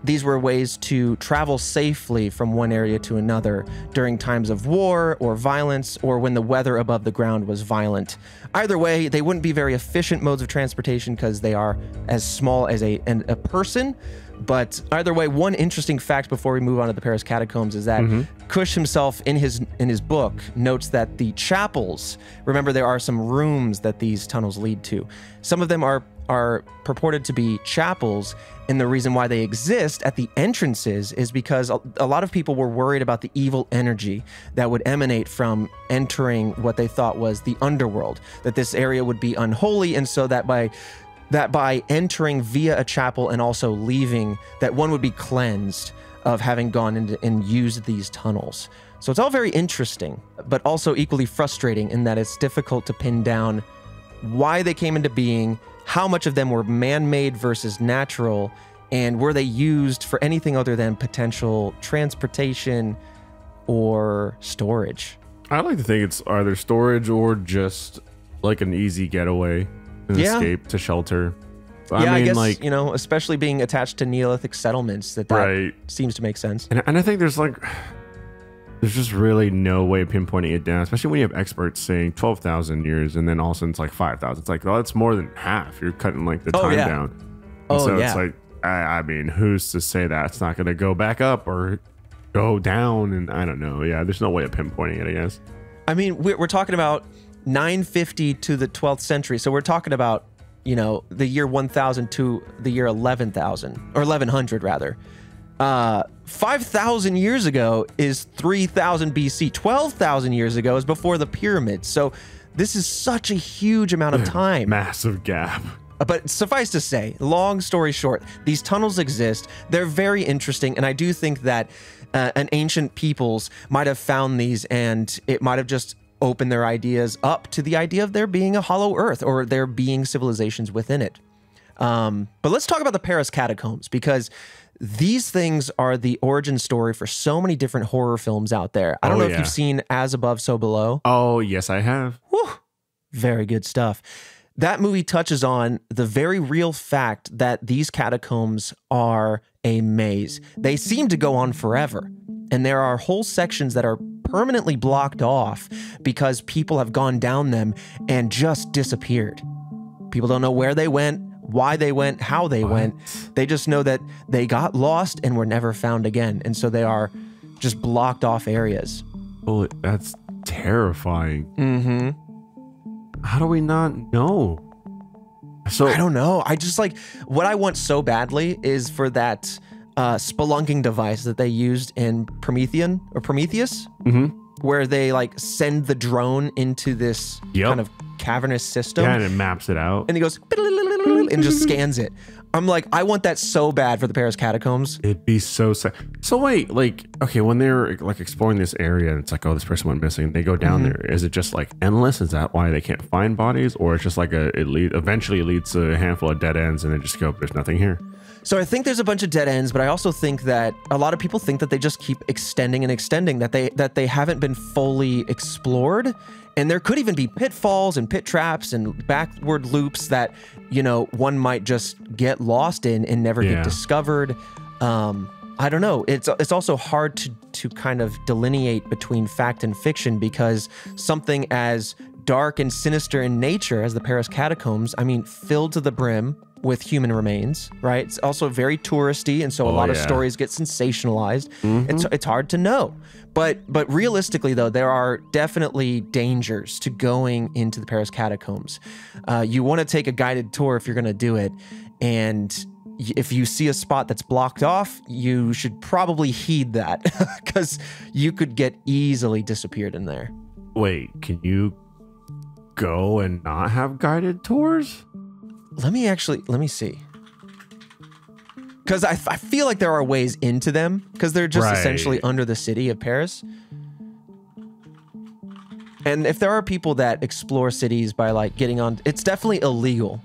Speaker 1: these were ways to travel safely from one area to another during times of war or violence or when the weather above the ground was violent. Either way, they wouldn't be very efficient modes of transportation because they are as small as a, an, a person. But either way, one interesting fact before we move on to the Paris catacombs is that mm-hmm. Kusch himself in his in his book notes that the chapels, remember there are some rooms that these tunnels lead to. Some of them are are purported to be chapels. And the reason why they exist at the entrances is because a, lot of people were worried about the evil energy that would emanate from entering what they thought was the underworld, that this area would be unholy. And so that by that by entering via a chapel and also leaving, that one would be cleansed of having gone and, and used these tunnels. So it's all very interesting, but also equally frustrating in that it's difficult to pin down why they came into being how much of them were man made versus natural, and were they used for anything other than potential transportation or storage?
Speaker 2: I like to think it's either storage or just like an easy getaway, an yeah. escape to shelter. I yeah, mean, I guess like,
Speaker 1: you know, especially being attached to Neolithic settlements, that that right. seems to make sense.
Speaker 2: And, and I think there's like there's just really no way of pinpointing it down, especially when you have experts saying 12,000 years and then all of a sudden it's like 5,000. It's like, oh, that's more than half. You're cutting like the oh, time yeah. down.
Speaker 1: And oh, so yeah. it's like,
Speaker 2: I, I, mean, who's to say that it's not going to go back up or go down? And I don't know. Yeah, there's no way of pinpointing
Speaker 1: it, I guess. I mean, we're, we're talking about 950 to the 12th century. So we're talking about, you know, the year 1000 to the year 11,000 or 1100 rather. Uh, 5,000 years ago is 3,000 BC. 12,000 years ago is before the pyramids. So this is such a huge amount of time. Massive gap. Uh, but suffice to say, long story short, these tunnels exist. They're very interesting. And I do think that uh, an ancient peoples might have found these and it might have just opened their ideas up to the idea of there being a hollow earth or there being civilizations within it. Um, but let's talk about the Paris catacombs because these things are the origin story for so many different horror films out there. I don't oh, know if you've seen As Above, So Below. Oh, yes, I have. Whew, very good stuff. That movie touches on the very real fact that these catacombs are a maze. They seem to go on forever. And there are whole sections that are permanently blocked off because people have gone down them and just disappeared. People don't know where they went, why they went, how they what? went. They just know that they got lost and were never found again. And so they are just blocked off areas. Oh, that's terrifying. Mm-hmm. How do we not know? So I don't know. I just like what I want so badly is for that uh, spelunking device that they used in Promethean or Prometheus, mm-hmm. where they like send the drone into this yep. kind of cavernous system. Yeah, and it maps it out. And he goes and just scans it. I'm like, I want that so bad for the Paris catacombs. It'd be so sad. So wait, like, okay, when they're like exploring this area and it's like, oh, this person
Speaker 2: went missing, they go down mm -hmm. there. Is it just like endless? Is that why they can't find bodies, or it's just like a it lead eventually leads to a handful of dead ends and they just go, there's nothing here.
Speaker 1: So I think there's a bunch of dead ends, but I also think that a lot of people think that they just keep extending and extending that they that they haven't been fully explored and there could even be pitfalls and pit traps and backward loops that, you know, one might just get lost in and never yeah. get discovered. Um, I don't know. It's it's also hard to to kind of delineate between fact and fiction because something as dark and sinister in nature as the Paris catacombs, I mean, filled to the brim with human remains, right? It's also very touristy, and so a oh, lot yeah. of stories get sensationalized. Mm-hmm. It's it's hard to know. But but realistically though, there are definitely dangers to going into the Paris catacombs. Uh, you want to take a guided tour if you're going to do it, and if you see a spot that's blocked off, you should probably heed that because you could get easily disappeared in there. Wait, can you go and not have guided tours? Let me actually let me see because I, I feel like there are ways into them because they're just right. essentially under the city of Paris. And if there are people that explore cities by like getting on, it's definitely illegal,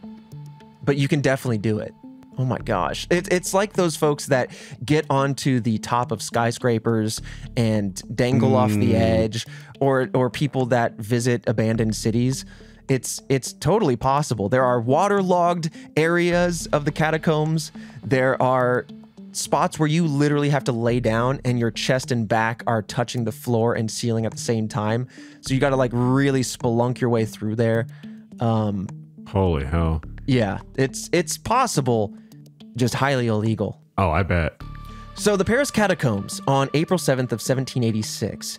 Speaker 1: but you can definitely do it. Oh my gosh. It, it's like those folks that get onto the top of skyscrapers and dangle mm. off the mm. edge, or, or people that visit abandoned cities it's it's totally possible. There are waterlogged areas of the catacombs. There are spots where you literally have to lay down and your chest and back are touching the floor and ceiling at the same time. So you got to like really spelunk your way through there. Um, Holy hell! Yeah, it's it's possible, just highly illegal. Oh, I bet. So the Paris catacombs on April 7th of 1786.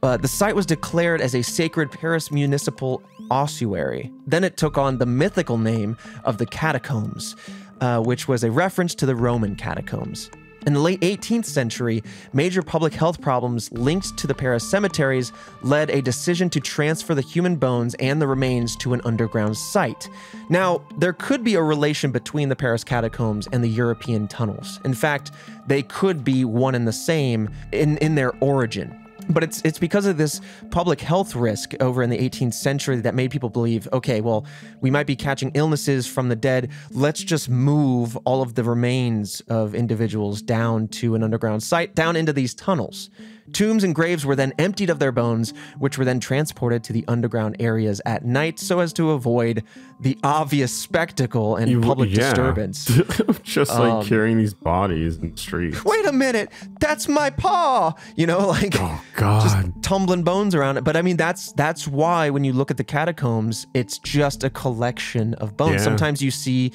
Speaker 1: But uh, the site was declared as a sacred Paris municipal ossuary. Then it took on the mythical name of the catacombs, uh, which was a reference to the Roman catacombs. In the late 18th century, major public health problems linked to the Paris cemeteries led a decision to transfer the human bones and the remains to an underground site. Now, there could be a relation between the Paris catacombs and the European tunnels. In fact, they could be one and the same in, in their origin but it's it's because of this public health risk over in the 18th century that made people believe okay well we might be catching illnesses from the dead let's just move all of the remains of individuals down to an underground site down into these tunnels Tombs and graves were then emptied of their bones, which were then transported to the underground areas at night so as to avoid the obvious spectacle and you, public yeah. disturbance. Just like um,
Speaker 2: carrying these bodies in the
Speaker 1: streets. Wait a minute, that's my paw. You know, like oh god, just tumbling bones around it. But I mean, that's that's why when you look at the catacombs, it's just a collection of bones. Yeah. Sometimes you see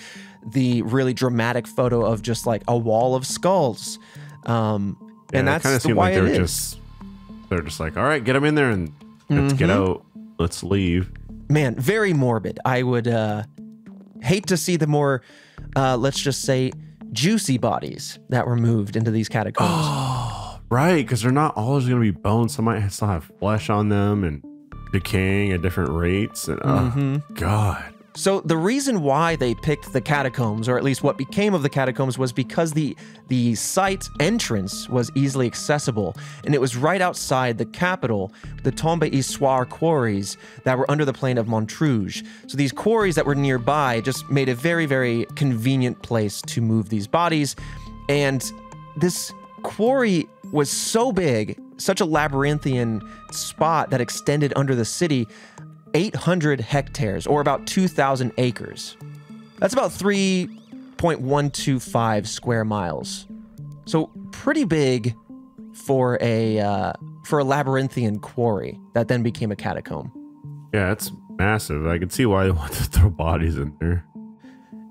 Speaker 1: the really dramatic photo of just like a wall of skulls. Um, yeah, and that's kind of seemed like they're just
Speaker 2: they're just like, all right, get them in there and let's mm-hmm. get out, let's leave.
Speaker 1: Man, very morbid. I would uh, hate to see the more, uh, let's just say, juicy bodies that were moved into these catacombs. right, because they're not always going to be bones. Some might still have flesh
Speaker 2: on them and decaying at different rates. And mm-hmm. God.
Speaker 1: So the reason why they picked the catacombs, or at least what became of the catacombs, was because the the site entrance was easily accessible, and it was right outside the capital, the Tombe Issoire quarries that were under the plain of Montrouge. So these quarries that were nearby just made a very, very convenient place to move these bodies. And this quarry was so big, such a labyrinthian spot that extended under the city 800 hectares, or about 2,000 acres. That's about 3.125 square miles. So pretty big for a uh, for a labyrinthian quarry that then became a catacomb. Yeah, it's massive. I can see why they want to throw bodies in there.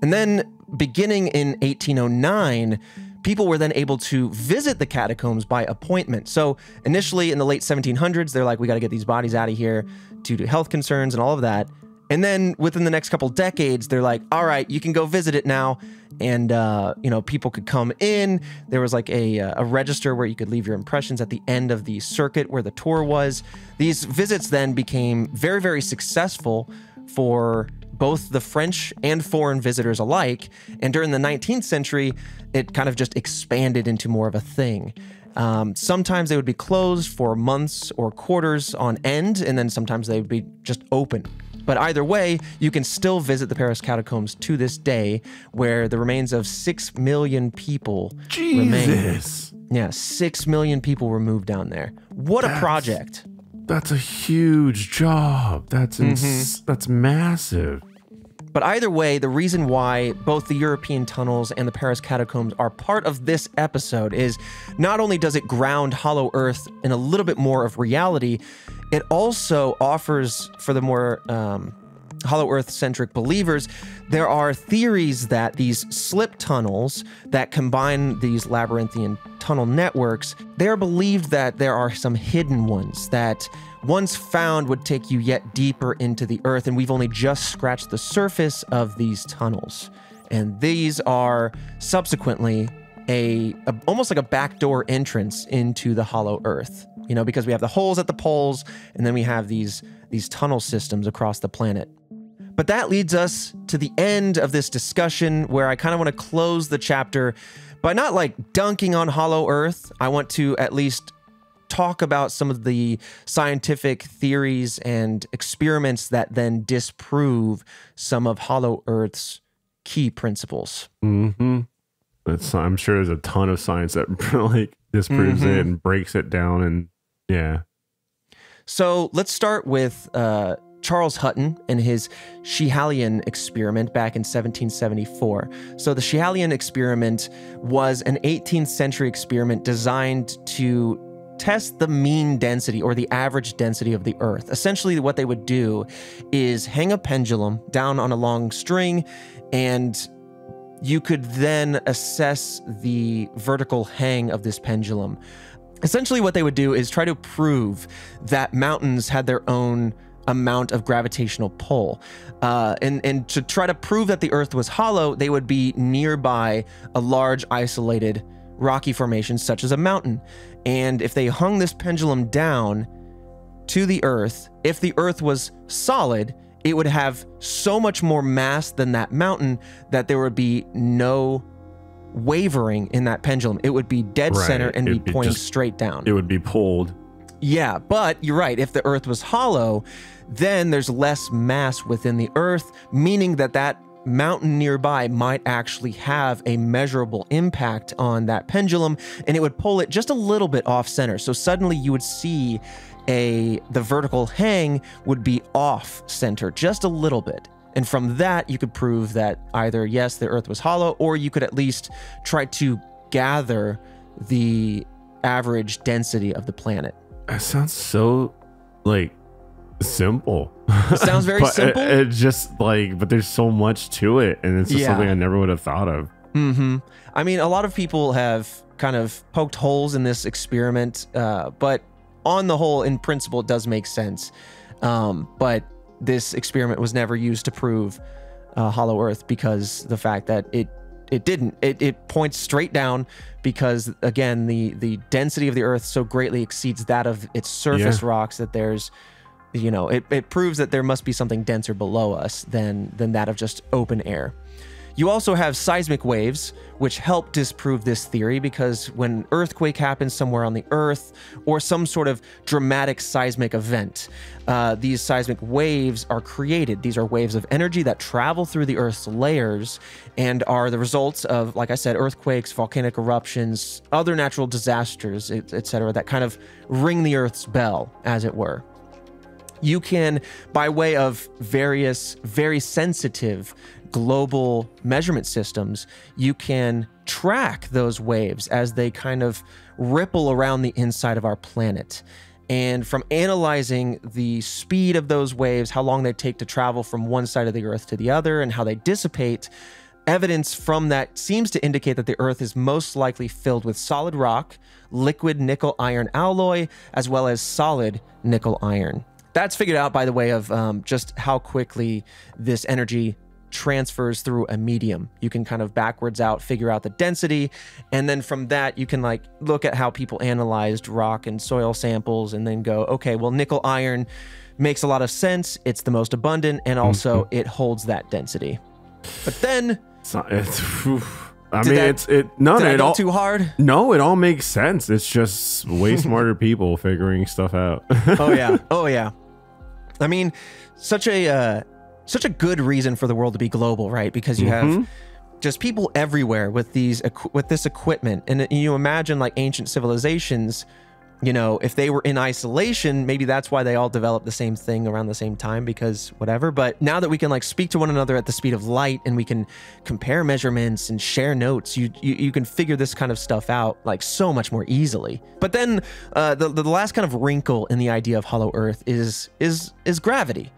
Speaker 1: And then, beginning in 1809, people were then able to visit the catacombs by appointment. So initially in the late 1700s, they're like, we got to get these bodies out of here due to health concerns and all of that. And then within the next couple decades, they're like, all right, you can go visit it now. And, uh, you know, people could come in. There was like a, uh, a register where you could leave your impressions at the end of the circuit where the tour was. These visits then became very, very successful for both the French and foreign visitors alike. And during the 19th century, it kind of just expanded into more of a thing. Um, sometimes they would be closed for months or quarters on end, and then sometimes they would be just open. But either way, you can still visit the Paris catacombs to this day, where the remains of six million people Jesus. remain. Yeah, six million people were moved down there. What That's... a project! That's a huge job. That's mm -hmm. that's massive. But either way, the reason why both the European tunnels and the Paris catacombs are part of this episode is not only does it ground Hollow Earth in a little bit more of reality, it also offers for the more um, hollow earth centric believers, there are theories that these slip tunnels that combine these labyrinthian tunnel networks, they're believed that there are some hidden ones that once found would take you yet deeper into the earth and we've only just scratched the surface of these tunnels. And these are subsequently a, a almost like a backdoor entrance into the hollow earth you know because we have the holes at the poles and then we have these these tunnel systems across the planet but that leads us to the end of this discussion where I kind of want to close the chapter by not like dunking on Hollow Earth. I want to at least talk about some of the scientific theories and experiments that then disprove some of Hollow Earth's key principles.
Speaker 2: Mm-hmm. It's, I'm sure there's a ton of science that like disproves mm-hmm. it and breaks it down, and yeah.
Speaker 1: So let's start with uh, Charles Hutton and his Schiehallion experiment back in 1774. So, the Schiehallion experiment was an 18th century experiment designed to test the mean density or the average density of the Earth. Essentially, what they would do is hang a pendulum down on a long string and you could then assess the vertical hang of this pendulum. Essentially, what they would do is try to prove that mountains had their own amount of gravitational pull. Uh, and, and to try to prove that the Earth was hollow, they would be nearby a large isolated rocky formation such as a mountain. And if they hung this pendulum down to the Earth, if the Earth was solid, it would have so much more mass than that mountain that there would be no wavering in that pendulum. It would be dead right. center and it, be pointing just, straight down. It would be pulled. Yeah, but you're right. If the Earth was hollow, then there's less mass within the Earth, meaning that that mountain nearby might actually have a measurable impact on that pendulum and it would pull it just a little bit off center. So suddenly you would see a the vertical hang would be off center just a little bit. And from that you could prove that either yes the earth was hollow or you could at least try to gather the average density of the planet. That sounds so like simple. It sounds very simple. It, it,
Speaker 2: just like, but there's so much to it, and it's just yeah. something I never would have thought of.
Speaker 1: hmm I mean, a lot of people have kind of poked holes in this experiment, uh, but on the whole, in principle, it does make sense. Um, but this experiment was never used to prove uh, Hollow Earth because the fact that it it didn't. It, it points straight down because again the the density of the Earth so greatly exceeds that of its surface yeah. rocks that there's you know, it, it proves that there must be something denser below us than, than that of just open air. You also have seismic waves, which help disprove this theory because when an earthquake happens somewhere on the Earth or some sort of dramatic seismic event, uh, these seismic waves are created. These are waves of energy that travel through the Earth's layers and are the results of, like I said, earthquakes, volcanic eruptions, other natural disasters, etc., that kind of ring the Earth's bell, as it were you can, by way of various, very sensitive global measurement systems, you can track those waves as they kind of ripple around the inside of our planet. And from analyzing the speed of those waves, how long they take to travel from one side of the Earth to the other, and how they dissipate, evidence from that seems to indicate that the Earth is most likely filled with solid rock, liquid nickel iron alloy, as well as solid nickel iron. That's figured out by the way of um, just how quickly this energy transfers through a medium. You can kind of backwards out figure out the density. And then from that, you can like look at how people analyzed rock and soil samples and then go, okay, well, nickel iron makes a lot of sense. It's the most abundant and also mm-hmm. it holds that density. But then. It's not, it's, I mean,
Speaker 2: that, it's it. No, no all too hard. No, it all makes sense. It's just way smarter people figuring stuff out.
Speaker 1: oh yeah, oh yeah. I mean, such a uh, such a good reason for the world to be global, right? Because you mm-hmm. have just people everywhere with these with this equipment, and you imagine like ancient civilizations you know, if they were in isolation, maybe that's why they all developed the same thing around the same time because whatever. But now that we can like speak to one another at the speed of light and we can compare measurements and share notes, you you, you can figure this kind of stuff out like so much more easily. But then uh, the the last kind of wrinkle in the idea of Hollow Earth is is is gravity.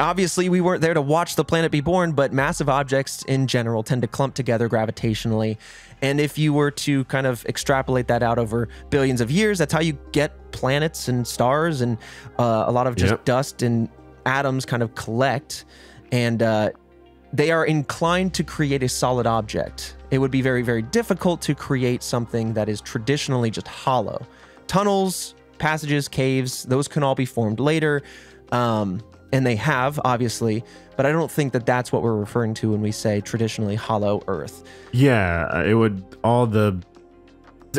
Speaker 1: Obviously, we weren't there to watch the planet be born, but massive objects in general tend to clump together gravitationally and if you were to kind of extrapolate that out over billions of years, that's how you get planets and stars and uh, a lot of just yep. dust and atoms kind of collect. And uh, they are inclined to create a solid object. It would be very, very difficult to create something that is traditionally just hollow. Tunnels, passages, caves, those can all be formed later. Um, and they have obviously but i don't think that that's what we're referring to when we say traditionally hollow earth
Speaker 2: yeah it would all the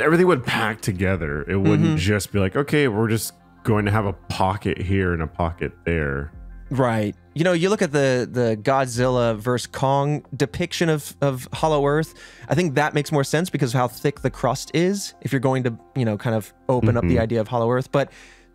Speaker 2: everything would pack together it wouldn't mm-hmm. just be like okay we're just going to have a pocket here and a pocket there
Speaker 1: right you know you look at the the godzilla versus kong depiction of of hollow earth i think that makes more sense because of how thick the crust is if you're going to you know kind of open mm-hmm. up the mm-hmm. idea of hollow earth but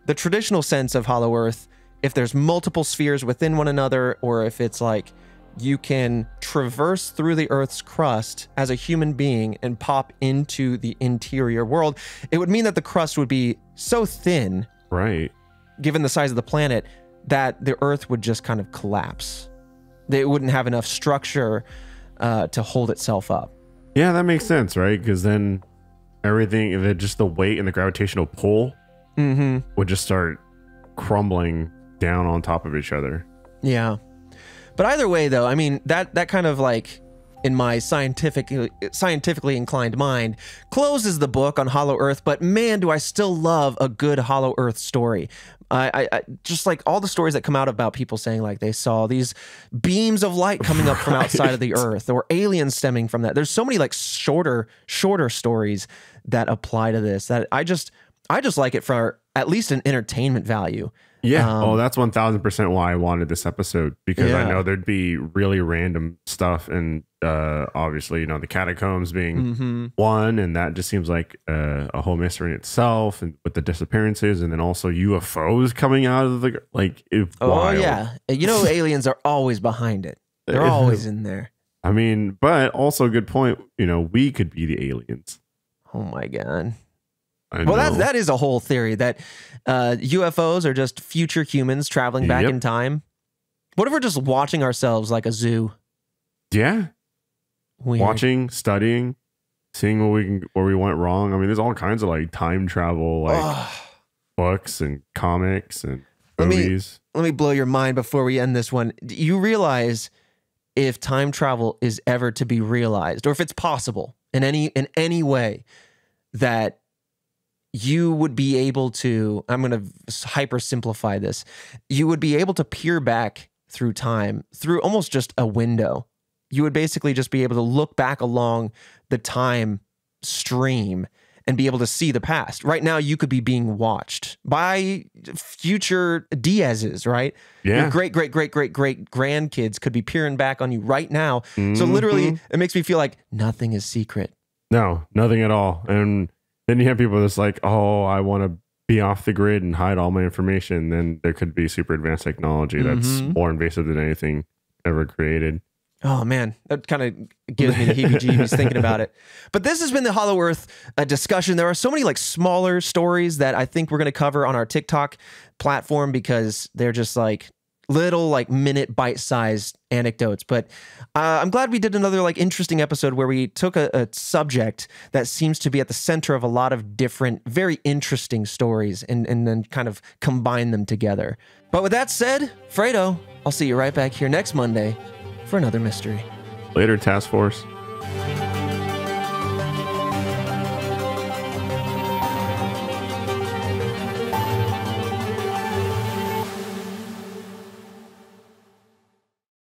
Speaker 1: the traditional sense of hollow earth if there's multiple spheres within one another, or if it's like you can traverse through the Earth's crust as a human being and pop into the interior world, it would mean that the crust would be so thin, right? Given the size of the planet, that the Earth would just kind of collapse. It wouldn't have enough structure uh, to hold itself up.
Speaker 2: Yeah, that makes sense, right? Because then everything, just the weight and the gravitational pull mm -hmm. would just start crumbling down on top of each other.
Speaker 1: Yeah. But either way though, I mean that that kind of like in my scientific scientifically inclined mind closes the book on Hollow Earth, but man, do I still love a good Hollow Earth story. I, I, just like all the stories that come out about people saying like they saw these beams of light coming up from outside of the earth or aliens stemming from that. There's so many like shorter shorter stories that apply to this that I just I just like it for at least an entertainment value. Yeah. Um, oh, that's
Speaker 2: 1000% why I wanted this episode because yeah. I know there'd be really random stuff. And uh, obviously, you know, the catacombs being mm -hmm. one, and that just seems like uh, a whole mystery in itself and with the disappearances and then also UFOs coming out of the like. oh, wild. yeah.
Speaker 1: You know, aliens are always behind it, they're always in there.
Speaker 2: I mean, but also, good point. You know, we could be the aliens. Oh, my
Speaker 1: God well, that that's a whole theory that uh, UFOs are just future humans traveling back yep. in time. What if we're just watching ourselves like a zoo?
Speaker 2: Yeah, Weird. watching, studying, seeing what we can, where we went wrong. I mean, there's all kinds of like time travel, like books and comics and let movies.
Speaker 1: Me, let me blow your mind before we end this one. You realize if time travel is ever to be realized, or if it's possible in any in any way, that you would be able to, I'm going to hyper simplify this, you would be able to peer back through time through almost just a window. You would basically just be able to look back along the time stream and be able to see the past. Right now, you could be being watched by future Diaz's, right? Yeah. Your great, great, great, great, great grandkids could be peering back on you right now. Mm-hmm. So literally, mm-hmm. it makes me feel like nothing is secret.
Speaker 2: No, nothing at all. And then you have people that's like, oh, I want to be off the grid and hide all my information. Then there could be super advanced technology that's mm-hmm. more invasive than anything ever created. Oh man,
Speaker 1: that kind of gives me the heebie-jeebies thinking about it. But this has been the Hollow Earth uh, discussion. There are so many like smaller stories that I think we're going to cover on our TikTok platform because they're just like little like minute bite sized anecdotes. But uh, I'm glad we did another like interesting episode where we took a, a, subject that seems to be at the center of a lot of different, very interesting stories and, and then kind of combine them together. But with that said, Fredo, I'll see you right back here next Monday for another mystery.
Speaker 2: Later, Task Force.